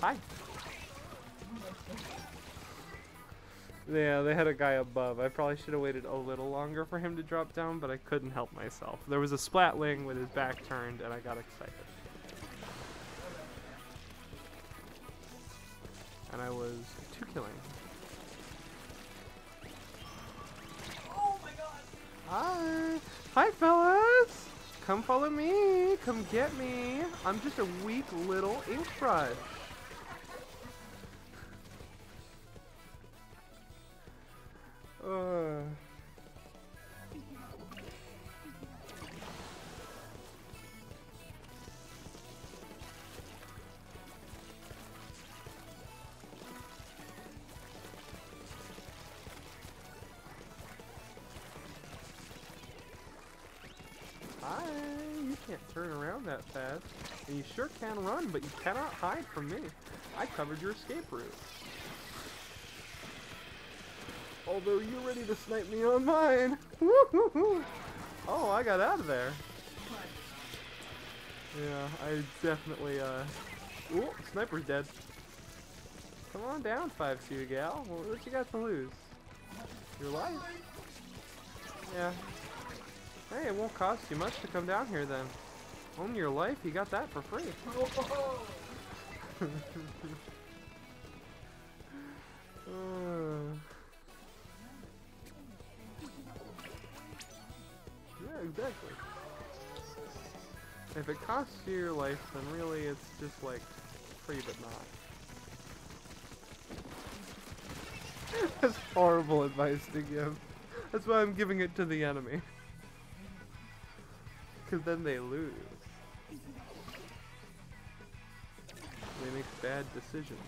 Hi. Yeah, they had a guy above. I probably should have waited a little longer for him to drop down, but I couldn't help myself. There was a splatling with his back turned, and I got excited. And I was two killing. Oh my god! Hi. Hi, fellas. Come follow me. Come get me. I'm just a weak little ink brush. And you sure can run, but you cannot hide from me. I covered your escape route. Although you're ready to snipe me on mine. Oh, I got out of there. Yeah, I definitely, uh... Ooh, sniper's dead. Come on down, 5-2 gal. What you got to lose? Your life? Yeah, Hey, it won't cost you much to come down here then. Own your life, you got that for free. Uh, yeah, exactly. If it costs you your life, then really it's just like free but not. That's horrible advice to give. That's why I'm giving it to the enemy. Because then they lose. They make bad decisions.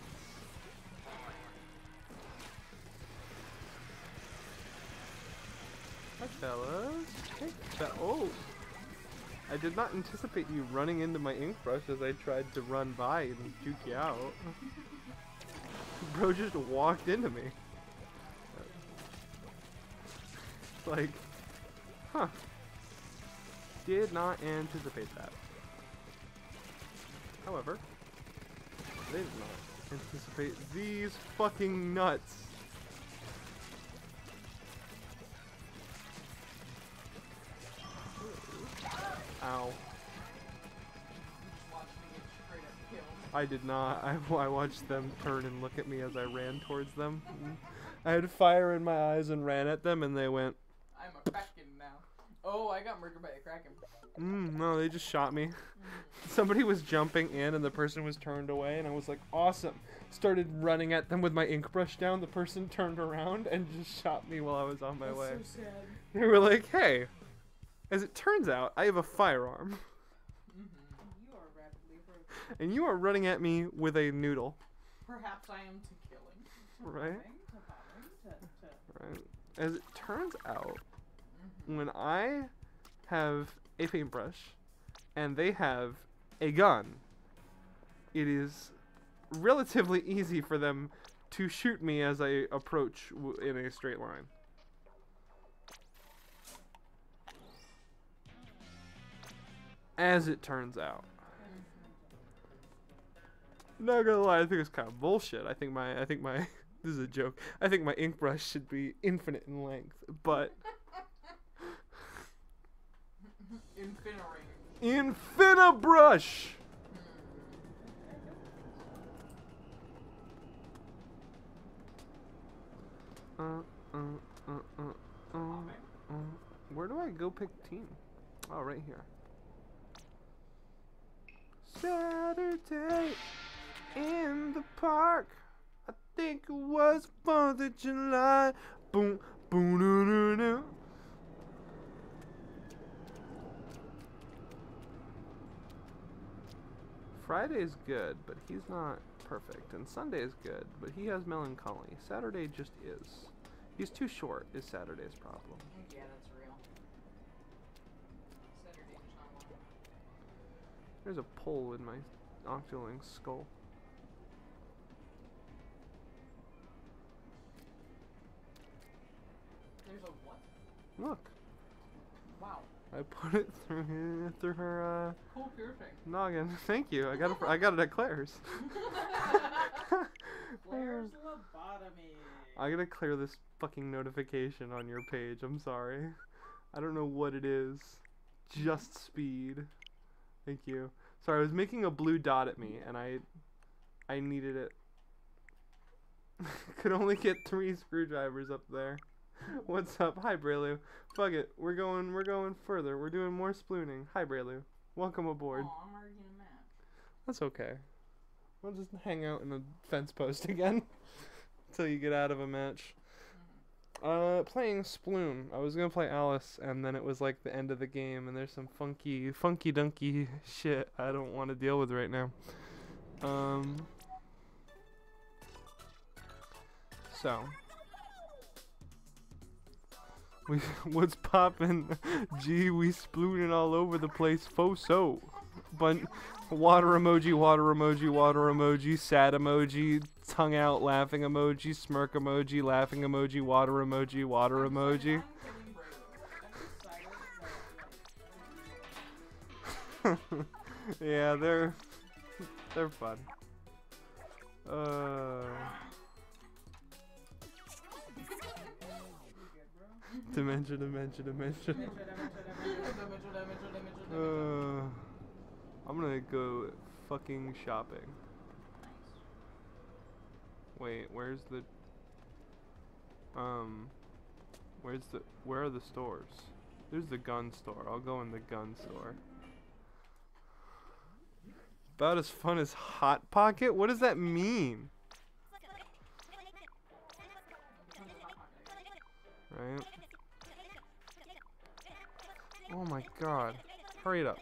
Hi, fellas. Hey, oh! I did not anticipate you running into my ink brush as I tried to run by and juke you out. Bro just walked into me. Like, huh. did not anticipate that. However, they did not anticipate these fucking nuts. Ow. I did not. I, I watched them turn and look at me as I ran towards them. Mm. I had fire in my eyes and ran at them, and they went, I'm a kraken now. Oh, I got murdered by a kraken. mm, no, they just shot me. Somebody was jumping in, and the person was turned away, and I was like, awesome. Started running at them with my ink brush down. The person turned around and just shot me while I was on my That's way. so sad. They were like, hey, as it turns out, I have a firearm, mm-hmm. You are rapidly approaching. and you are running at me with a noodle. Perhaps I am to killing. Right. to bombing, to, to... Right. As it turns out, mm-hmm. when I have a paintbrush and they have a gun, it is relatively easy for them to shoot me as I approach w- in a straight line. As it turns out. Mm-hmm. Not gonna lie, I think it's kind of bullshit. I think my, I think my, this is a joke. I think my ink brush should be infinite in length, but Infinity. Infinibrush. Uh. Where do I go pick team? Oh, right here. Saturday in the park. I think it was 4th of July. Boom, boom, doo, doo, doo. Friday's good, but he's not perfect. And Sunday's good, but he has melancholy. Saturday just is. He's too short, is Saturday's problem. Yeah, that's real. Saturday is. There's a pole in my Octoling skull. There's a what? Look. I put it through her, through her uh, Cool piercing. noggin. Thank you. I got it. I got it at Claire's. Claire's lobotomy. I gotta clear this fucking notification on your page. I'm sorry. I don't know what it is. Just speed. Thank you. Sorry, I was making a blue dot at me, and I, I needed it. Could only get three screwdrivers up there. What's up? Hi, Brelu. Fuck it. We're going. We're going further. We're doing more splooning. Hi, Brelu. Welcome aboard. Oh, I'm already in a match. That's okay. We'll just hang out in a fence post again until you get out of a match. Uh, playing Sploon. I was gonna play Alice, and then it was like the end of the game, and there's some funky, funky dunky shit I don't want to deal with right now. Um. So. We what's poppin'? Gee, we splooning all over the place. Fo so. But water emoji, water emoji, water emoji, sad emoji, tongue out laughing emoji, smirk emoji, laughing emoji, water emoji, water emoji. yeah, they're they're fun. Uh Dimension, dimension, dimension. Uh, I'm gonna go fucking shopping. Wait, where's the um where's the where are the stores? There's the gun store. I'll go in the gun store. About as fun as Hot Pocket? What does that mean? Right? Oh my god. Hurry it up.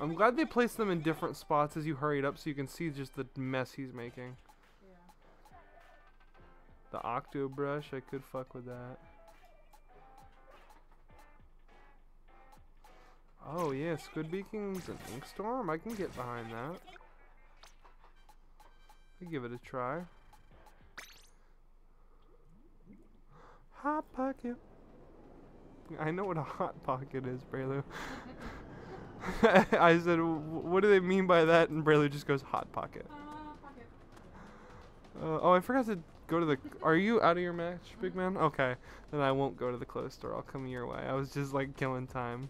I'm glad they placed them in different spots as you hurry it up so you can see just the mess he's making. The octo brush, I could fuck with that. Oh yeah, Squid Beakon's ink storm? I can get behind that. I give it a try. Hot pocket. I know what a hot pocket is, Braylu. I said, "Wh- what do they mean by that? And Braylu just goes, hot pocket. Uh, oh, I forgot to go to the. Are you out of your match, big man? Okay, then I won't go to the clothes store. I'll come your way. I was just like killing time.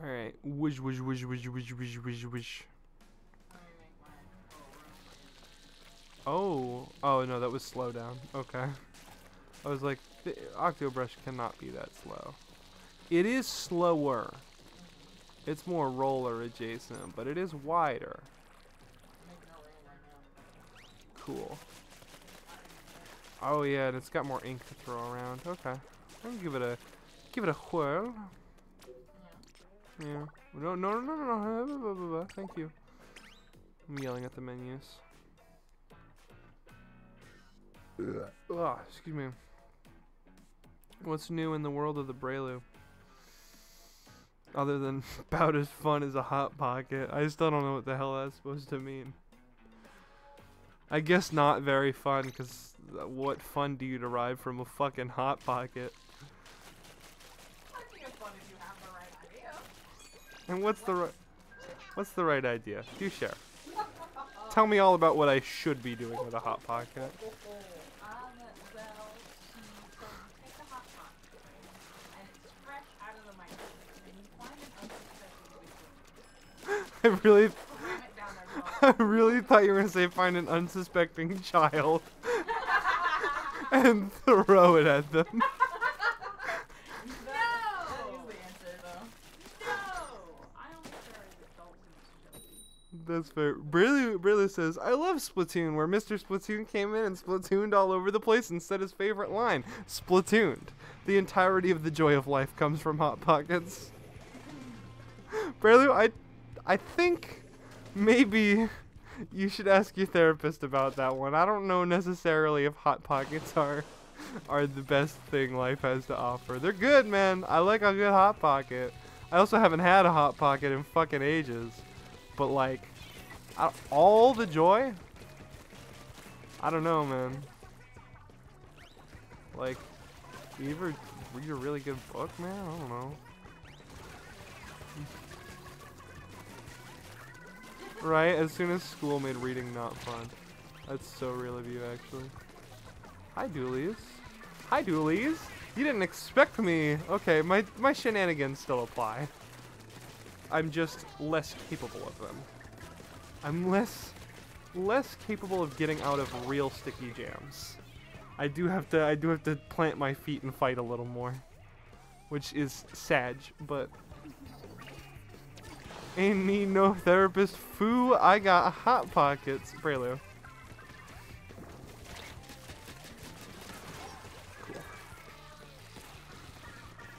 All right, whoosh whoosh whoosh whoosh whoosh whoosh whoosh whoosh. Oh, oh no, that was slow down. Okay, I was like, the Octobrush cannot be that slow. It is slower. It's more roller adjacent, but it is wider. Cool. Oh yeah, and it's got more ink to throw around. Okay, I'll give it a give it a whirl. Yeah. No, no, no, no, no. Thank you. I'm yelling at the menus. Ugh, excuse me. What's new in the world of the Braylu? Other than about as fun as a hot pocket, I still don't know what the hell that's supposed to mean. I guess not very fun, because uh, what fun do you derive from a fucking hot pocket? You. And what's the right, what's the right idea? Do share. Tell me all about what I should be doing with a hot pocket. I really, Ram it down their I really thought you were gonna say find an unsuspecting child and throw it at them. No! That is the answer, though. No! I only share with adults and children. That's fair. Briley, Briley says, I love Splatoon, where Mr. Splatoon came in and Splatooned all over the place and said his favorite line, Splatooned. The entirety of the joy of life comes from Hot Pockets. Briley, I, I think maybe you should ask your therapist about that one. I don't know necessarily if Hot Pockets are, are the best thing life has to offer. They're good, man. I like a good Hot Pocket. I also haven't had a Hot Pocket in fucking ages. But like, all the joy, I don't know, man. Like, you ever read a really good book, man? I don't know. Right? As soon as school made reading not fun. That's so real of you, actually. Hi, Doolies. Hi, Doolies. You didn't expect me. Okay, my, my shenanigans still apply. I'm just less capable of them. I'm less less capable of getting out of real sticky jams. I do have to I do have to plant my feet and fight a little more. Which is sad, but Ain't need no therapist foo, I got hot pockets.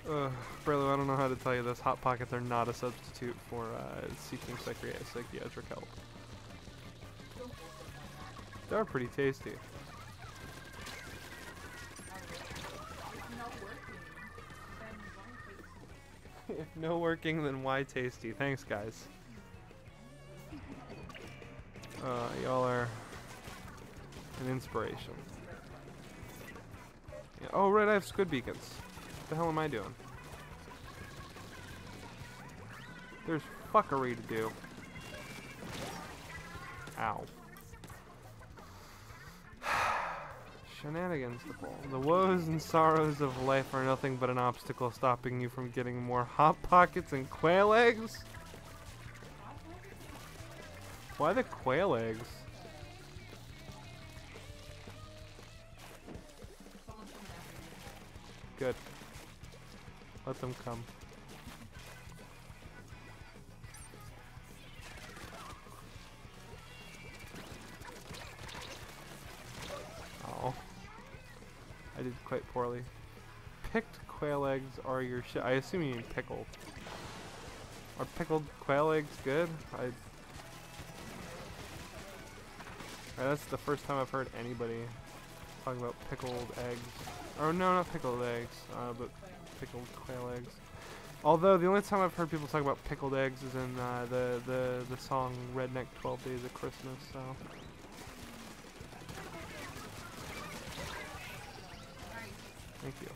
Ugh, Braylo, I don't know how to tell you this. Hot pockets are not a substitute for uh, seeking psychi- psychiatric help. They're pretty tasty. If no working, then why tasty? Thanks, guys. Uh, y'all are an inspiration. Yeah. Oh, right, I have squid Beakons. What the hell am I doing? There's fuckery to do. Ow. Shenanigans to pull. The woes and sorrows of life are nothing but an obstacle stopping you from getting more hot pockets and quail eggs? Why the quail eggs? Good. Let them come. I did quite poorly. Picked quail eggs are your shit. I assume you mean pickled. Are pickled quail eggs good? I. That's the first time I've heard anybody talking about pickled eggs. Oh no, not pickled eggs, uh, but pickled quail eggs. Although the only time I've heard people talk about pickled eggs is in uh, the the the song "Redneck 12 Days of Christmas." So. Thank you.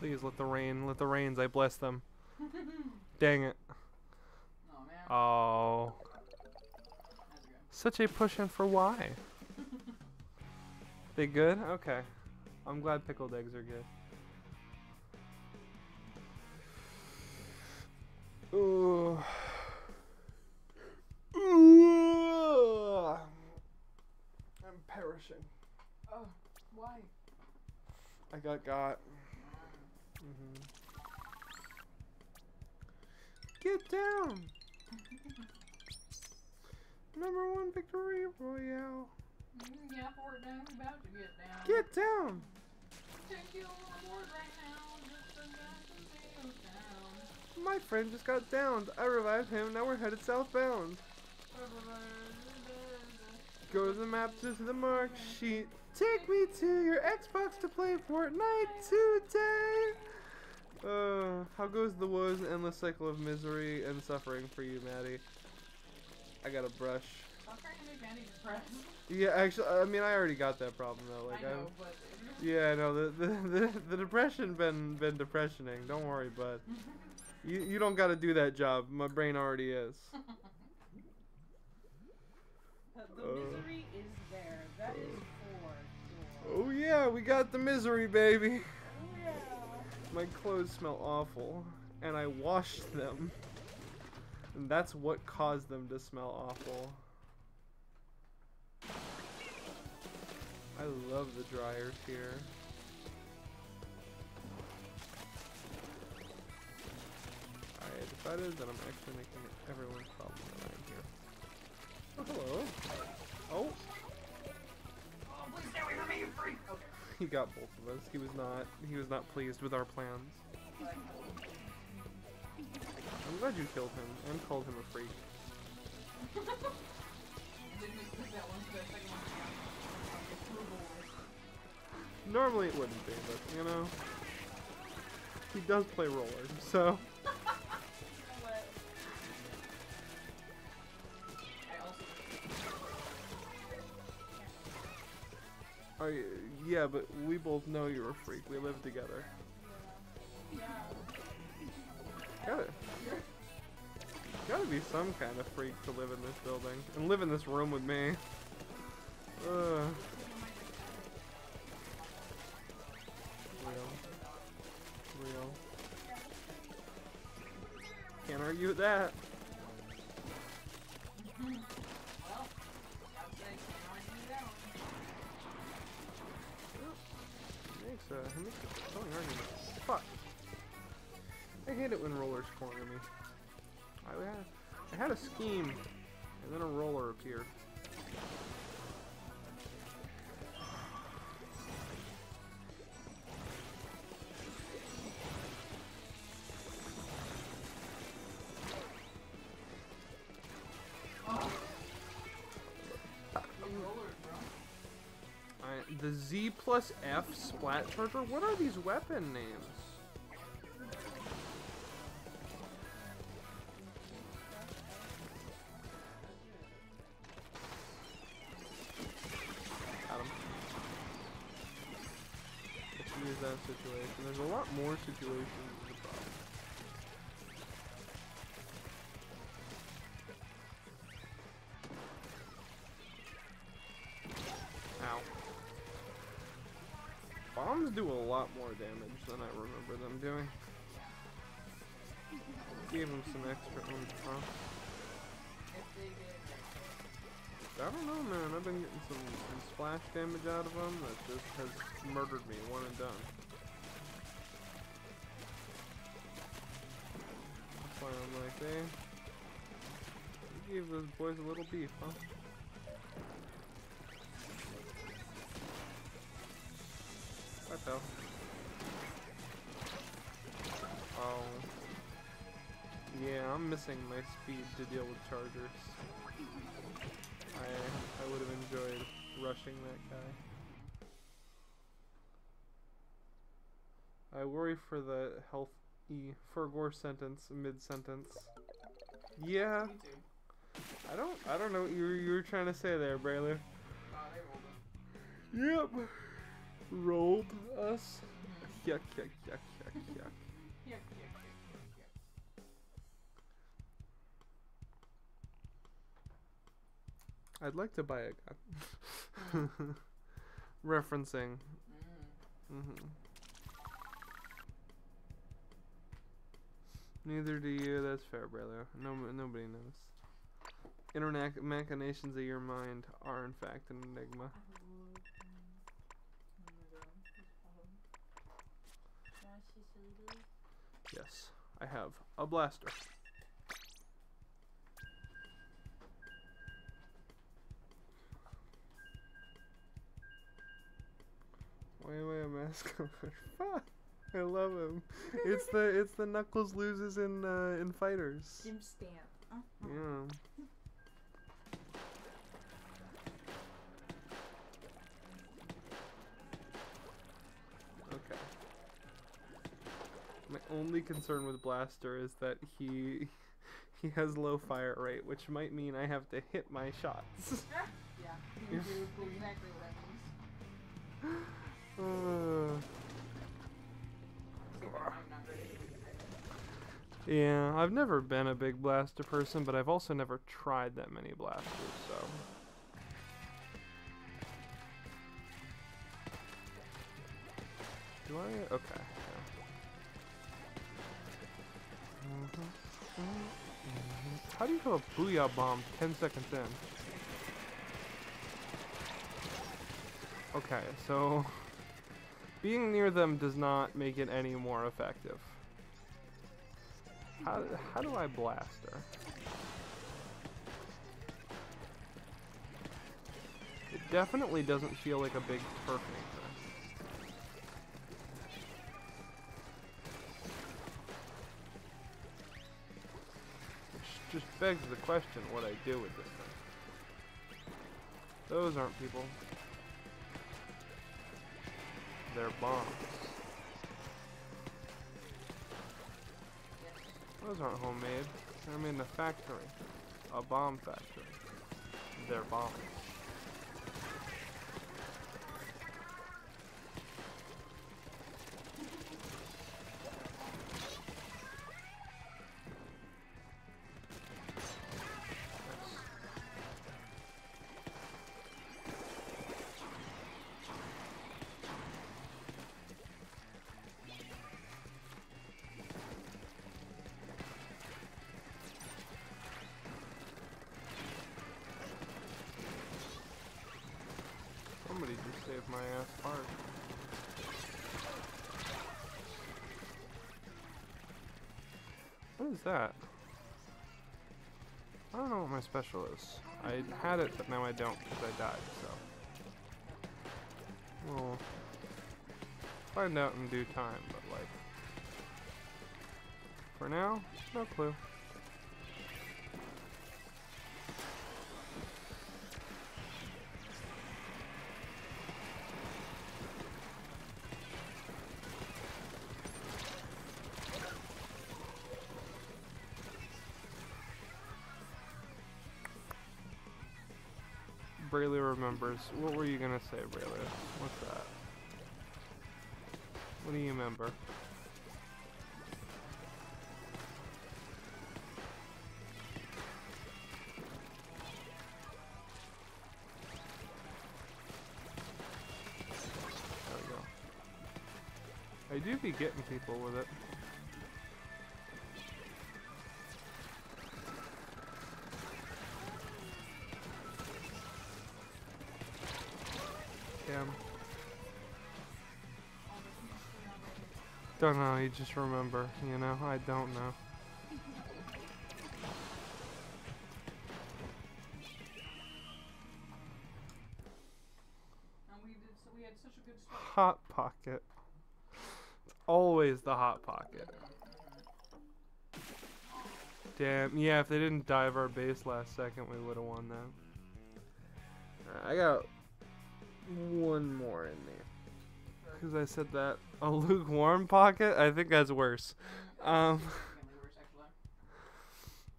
Please let the rain, let the rains, I bless them. Dang it. Oh man. Oh. Such a push in for why? they good? Okay. I'm glad pickled eggs are good. Ooh. Ooh. I'm perishing. Oh, why? I got got. Mm -hmm. Get down! Number one victory royale. Mm, yeah, about to get down. Get down! Take you on board right now, just a guy from Town. My friend just got downed. I revived him. Now we're headed southbound. Go to the map to the mark sheet. Take me to your Xbox to play Fortnite today. Uh, how goes the woes endless cycle of misery and suffering for you, Maddie? I got a brush. Stop trying to make depressed. Yeah, actually, I mean, I already got that problem though. Like, I know, I'm- but yeah, I know the, the the the depression been been depressioning. Don't worry, bud. You you don't got to do that job. My brain already is. the Uh. misery is there. That is for sure. Oh yeah, we got the misery, baby. Oh yeah. My clothes smell awful, and I washed them. And that's what caused them to smell awful. I love the dryers here. I decided that I'm actually making everyone's problem around here. Oh, hello. Oh, Oh, please stay away from me, you freak. Okay. he got both of us. He was not. He was not pleased with our plans. I'm glad you killed him and called him a freak. Normally it wouldn't be, but you know, he does play roller, so Oh, also I yeah, but we both know you're a freak. We live together. Gotta, gotta be some kind of freak to live in this building and live in this room with me. Real. Real. Can't argue with that. Makes a compelling. Fuck. I hate it when rollers corner me. I had, I had a scheme, and then a roller appeared. The Z plus F splat charger? What are these weapon names? Got him. Let's use that situation. There's a lot more situations Bombs do a lot more damage than I remember them doing. Gave him some extra oomph, huh? I don't know, man. I've been getting some, some splash damage out of them that just has murdered me, one and done. That's why I'm like, eh. hey, you gave those boys a little beef, huh? Pal. Oh. Um, yeah, I'm missing my speed to deal with chargers. I I would have enjoyed rushing that guy. I worry for the health E Fergor sentence mid sentence. Yeah. I don't I don't know what you were, you were trying to say there, Brayler. Wow, uh, they rolled it. Yep. Rolled us. Yuck yuck yuck yuck yuck. Yuck, yuck, yuck, yuck, yuck. I'd like to buy a gun. Referencing. Mm. hmm Neither do you. That's fair, brother. No, nobody knows. Internet machinations of your mind are in fact an enigma. Yes, I have a blaster. Wait, wait, mask. Fuck. I love him. It's the it's the Knuckles loses in uh, in fighters. Jim Stamp. Uh-huh. Yeah. Only concern with Blaster is that he he has low fire rate, which might mean I have to hit my shots. yeah, you do exactly what that means. Uh, So I'm not ready to do that. yeah, I've never been a big blaster person, but I've also never tried that many blasters, so. Do I? Okay. How do you throw a booyah bomb 10 seconds in? Okay, so being near them does not make it any more effective. How, how do I blast her? It definitely doesn't feel like a big turf maker. Just begs the question what I do with this thing. Those aren't people. They're bombs. Those aren't homemade. They're made in a factory. A bomb factory. They're bombs. Is that? I don't know what my special is. I had it, but now I don't because I died, so. We'll find out in due time, but like. For now, no clue. What were you gonna say, Brayley? What's that? What do you remember? There we go. I do be getting people with it. Don't know, you just remember, you know? I don't know. We did, so we had such a good. Hot Pocket. It's always the Hot Pocket. Damn, yeah, if they didn't dive our base last second, we would have won that. Alright, I got one more in me. Because I said that. A lukewarm pocket? I think that's worse. Um.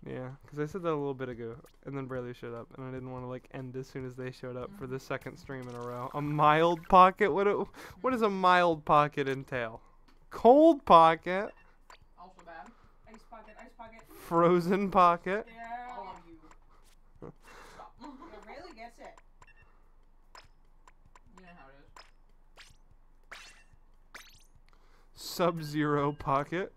Yeah, because I said that a little bit ago, and then Braylee showed up, and I didn't want to like end as soon as they showed up for the second stream in a row. A mild pocket? What? do- What does a mild pocket entail? Cold pocket, Also bad. Ice pocket, ice pocket. frozen pocket, Yeah. All of you. Stop. it really gets it. You know how it is. Sub-zero pocket.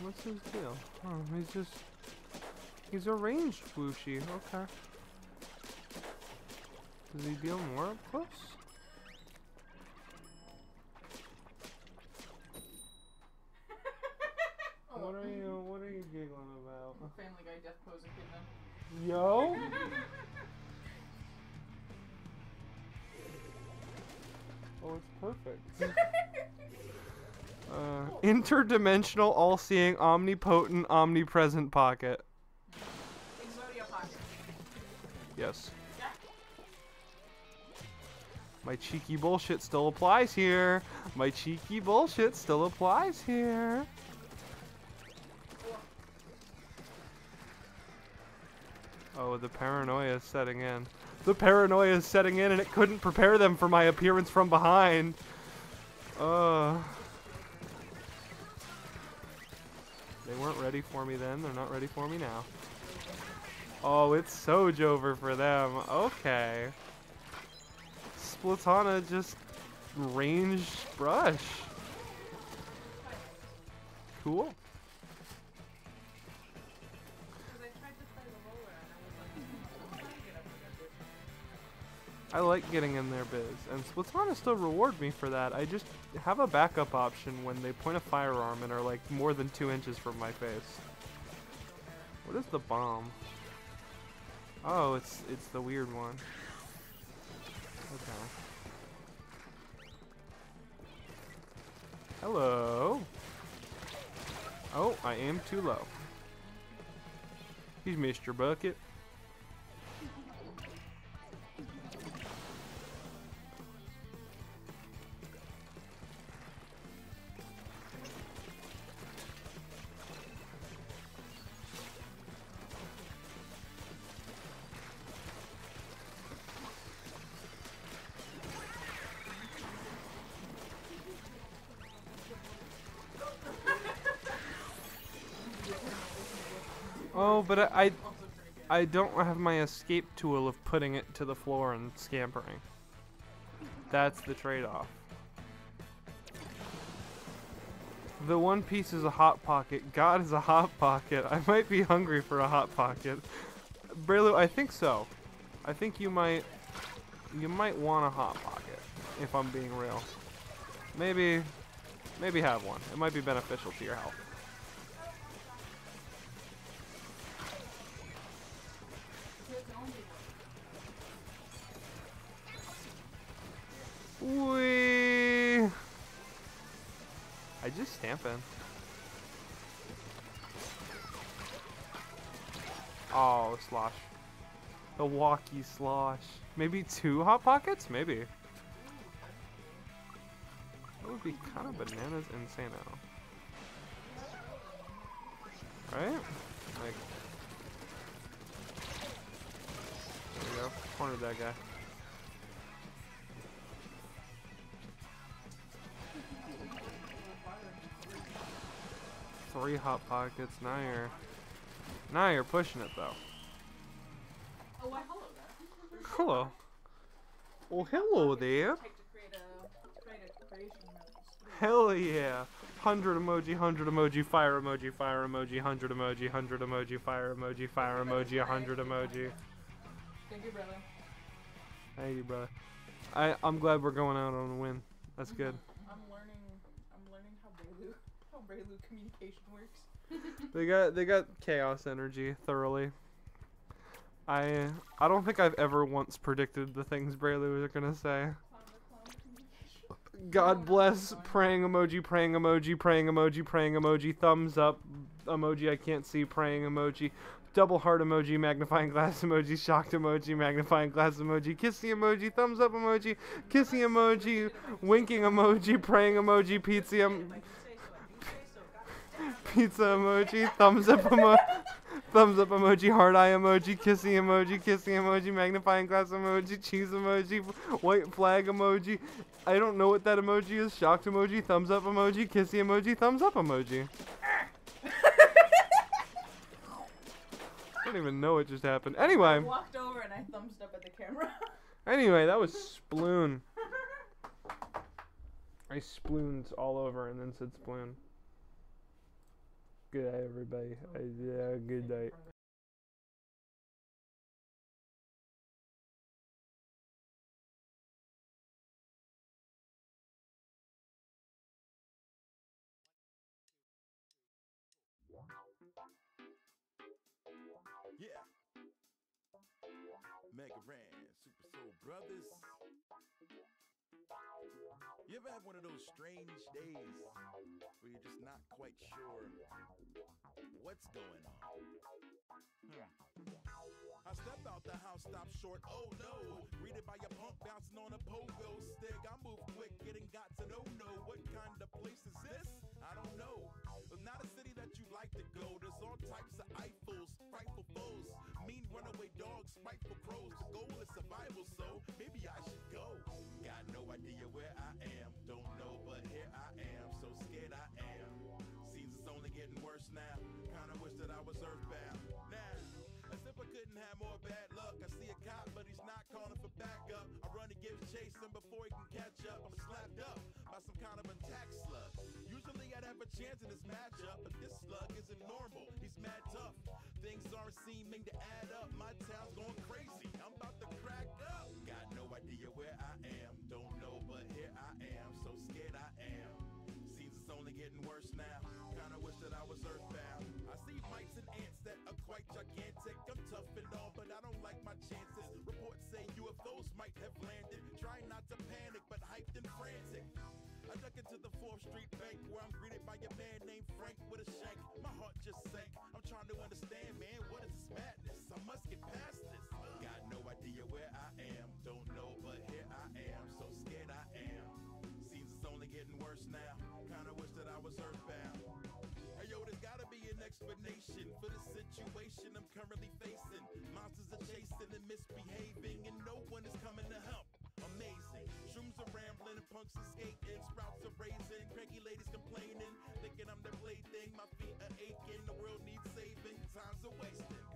What's his deal? Oh, he's just... He's a ranged Wuxi. Okay. Does he deal more up close? What are you, what are you giggling about? Family Guy death pose echidna. Yo? Oh, it's perfect. uh, interdimensional, all-seeing, omnipotent, omnipresent pocket. Exodia pocket. Yes. My cheeky bullshit still applies here. My cheeky bullshit still applies here. Oh, the paranoia is setting in. The paranoia is setting in and it couldn't prepare them for my appearance from behind. Uh. They weren't ready for me then, they're not ready for me now. Oh, it's Soj over for them. Okay. Splatana just ranged brush. Cool. I like getting in their biz, and Splatana still reward me for that. I just have a backup option when they point a firearm and are like more than two inches from my face. What is the bomb? Oh, it's it's the weird one. Okay. Hello. Oh, I am too low. He's Mr. Bucket. But I, I, don't have my escape tool of putting it to the floor and scampering. That's the trade-off. The one piece is a hot pocket. God is a hot pocket. I might be hungry for a hot pocket. Braylu, I think so. I think you might, you might want a hot pocket, if I'm being real. Maybe, maybe have one. It might be beneficial to your health. Wee. I just stamping. Oh, slosh. The walkie slosh. Maybe two hot pockets? Maybe. That would be kind of bananas insano. Right? Like. There we go. Cornered that guy. Three hot pockets. Now you're, now you're pushing it though. Oh, why hello there. Hello. Well, hello there. Take to create a, create a creation mode. Hell yeah. 100 emoji, 100 emoji, fire emoji, fire emoji, 100 emoji, 100 emoji, fire emoji, fire emoji, 100 emoji. Thank you, brother. Thank you, brother. I, I'm glad we're going out on a win. That's mm-hmm. good. I'm learning. I'm learning how Braylu, how Braylu communication works. They got they got chaos energy thoroughly. I I don't think I've ever once predicted the things Braylu was gonna say. God bless praying emoji, praying emoji, praying emoji, praying emoji, thumbs up, emoji I can't see, praying emoji, double heart emoji, magnifying glass emoji, shocked emoji, magnifying glass emoji, kissy emoji, thumbs up emoji, kissy emoji, winking emoji, praying emoji, pizza em- pizza emoji, thumbs up emoji. Thumbs up emoji, heart eye emoji, kissy emoji, kissy emoji, magnifying glass emoji, cheese emoji, white flag emoji. I don't know what that emoji is. Shocked emoji, thumbs up emoji, kissy emoji, thumbs up emoji. I don't even know what just happened. Anyway. I walked over and I thumbs up at the camera. anyway, that was sploon. I splooned all over and then said sploon. Good day, everybody. Yeah, good night. You ever have one of those strange days where you're just not quite sure what's going on? Hmm. I step out the house, stop short. Oh no! Greeted by a punk bouncing on a pogo stick. I move quick, getting got to know no. What kind of place is this? I don't know. Not a city that you like to go. There's all types of Eiffels, frightful foes, mean runaway dogs, spiteful crows. The goal is survival, so maybe I should go. Got no idea where I am. Don't know, but here I am. So scared I am. Seems it's only getting worse now. Kinda wish that I was earthbound. Now, as if I couldn't have more bad luck. I see a cop, but he's not calling for backup. I run and give chase him before he can catch up. I'm slapped up by some kind of attack slug. Usually I'd have a chance in this matchup, but this slug isn't normal. He's mad tough. Things aren't seeming to add up. My town's going crazy. I'm about to crack up. Got no idea where I am. Don't know, but here I am. So scared I am. Seems it's only getting worse now. Kinda wish that I was earthbound. I see mites and ants that are quite gigantic. I'm tough and all, but I don't like my chances. Reports say UFOs might have landed. Try not to panic, but hyped and frantic. I duck into the 4th Street Bank where I'm greeted by a man named Frank with a shank. My heart just sank. I'm trying to understand, man, what is this madness? I must get past this. Got no idea where I am. Don't know, but here I am. So scared I am. Seems it's only getting worse now. Kinda wish that I was earthbound. Hey yo, there's gotta be an explanation for the situation I'm currently facing. Monsters are chasing and misbehaving, and no one is coming to help. Punks are skating, sprouts are raising, cranky ladies complaining, thinking I'm their plaything. My feet are aching, the world needs saving, time's are wasting.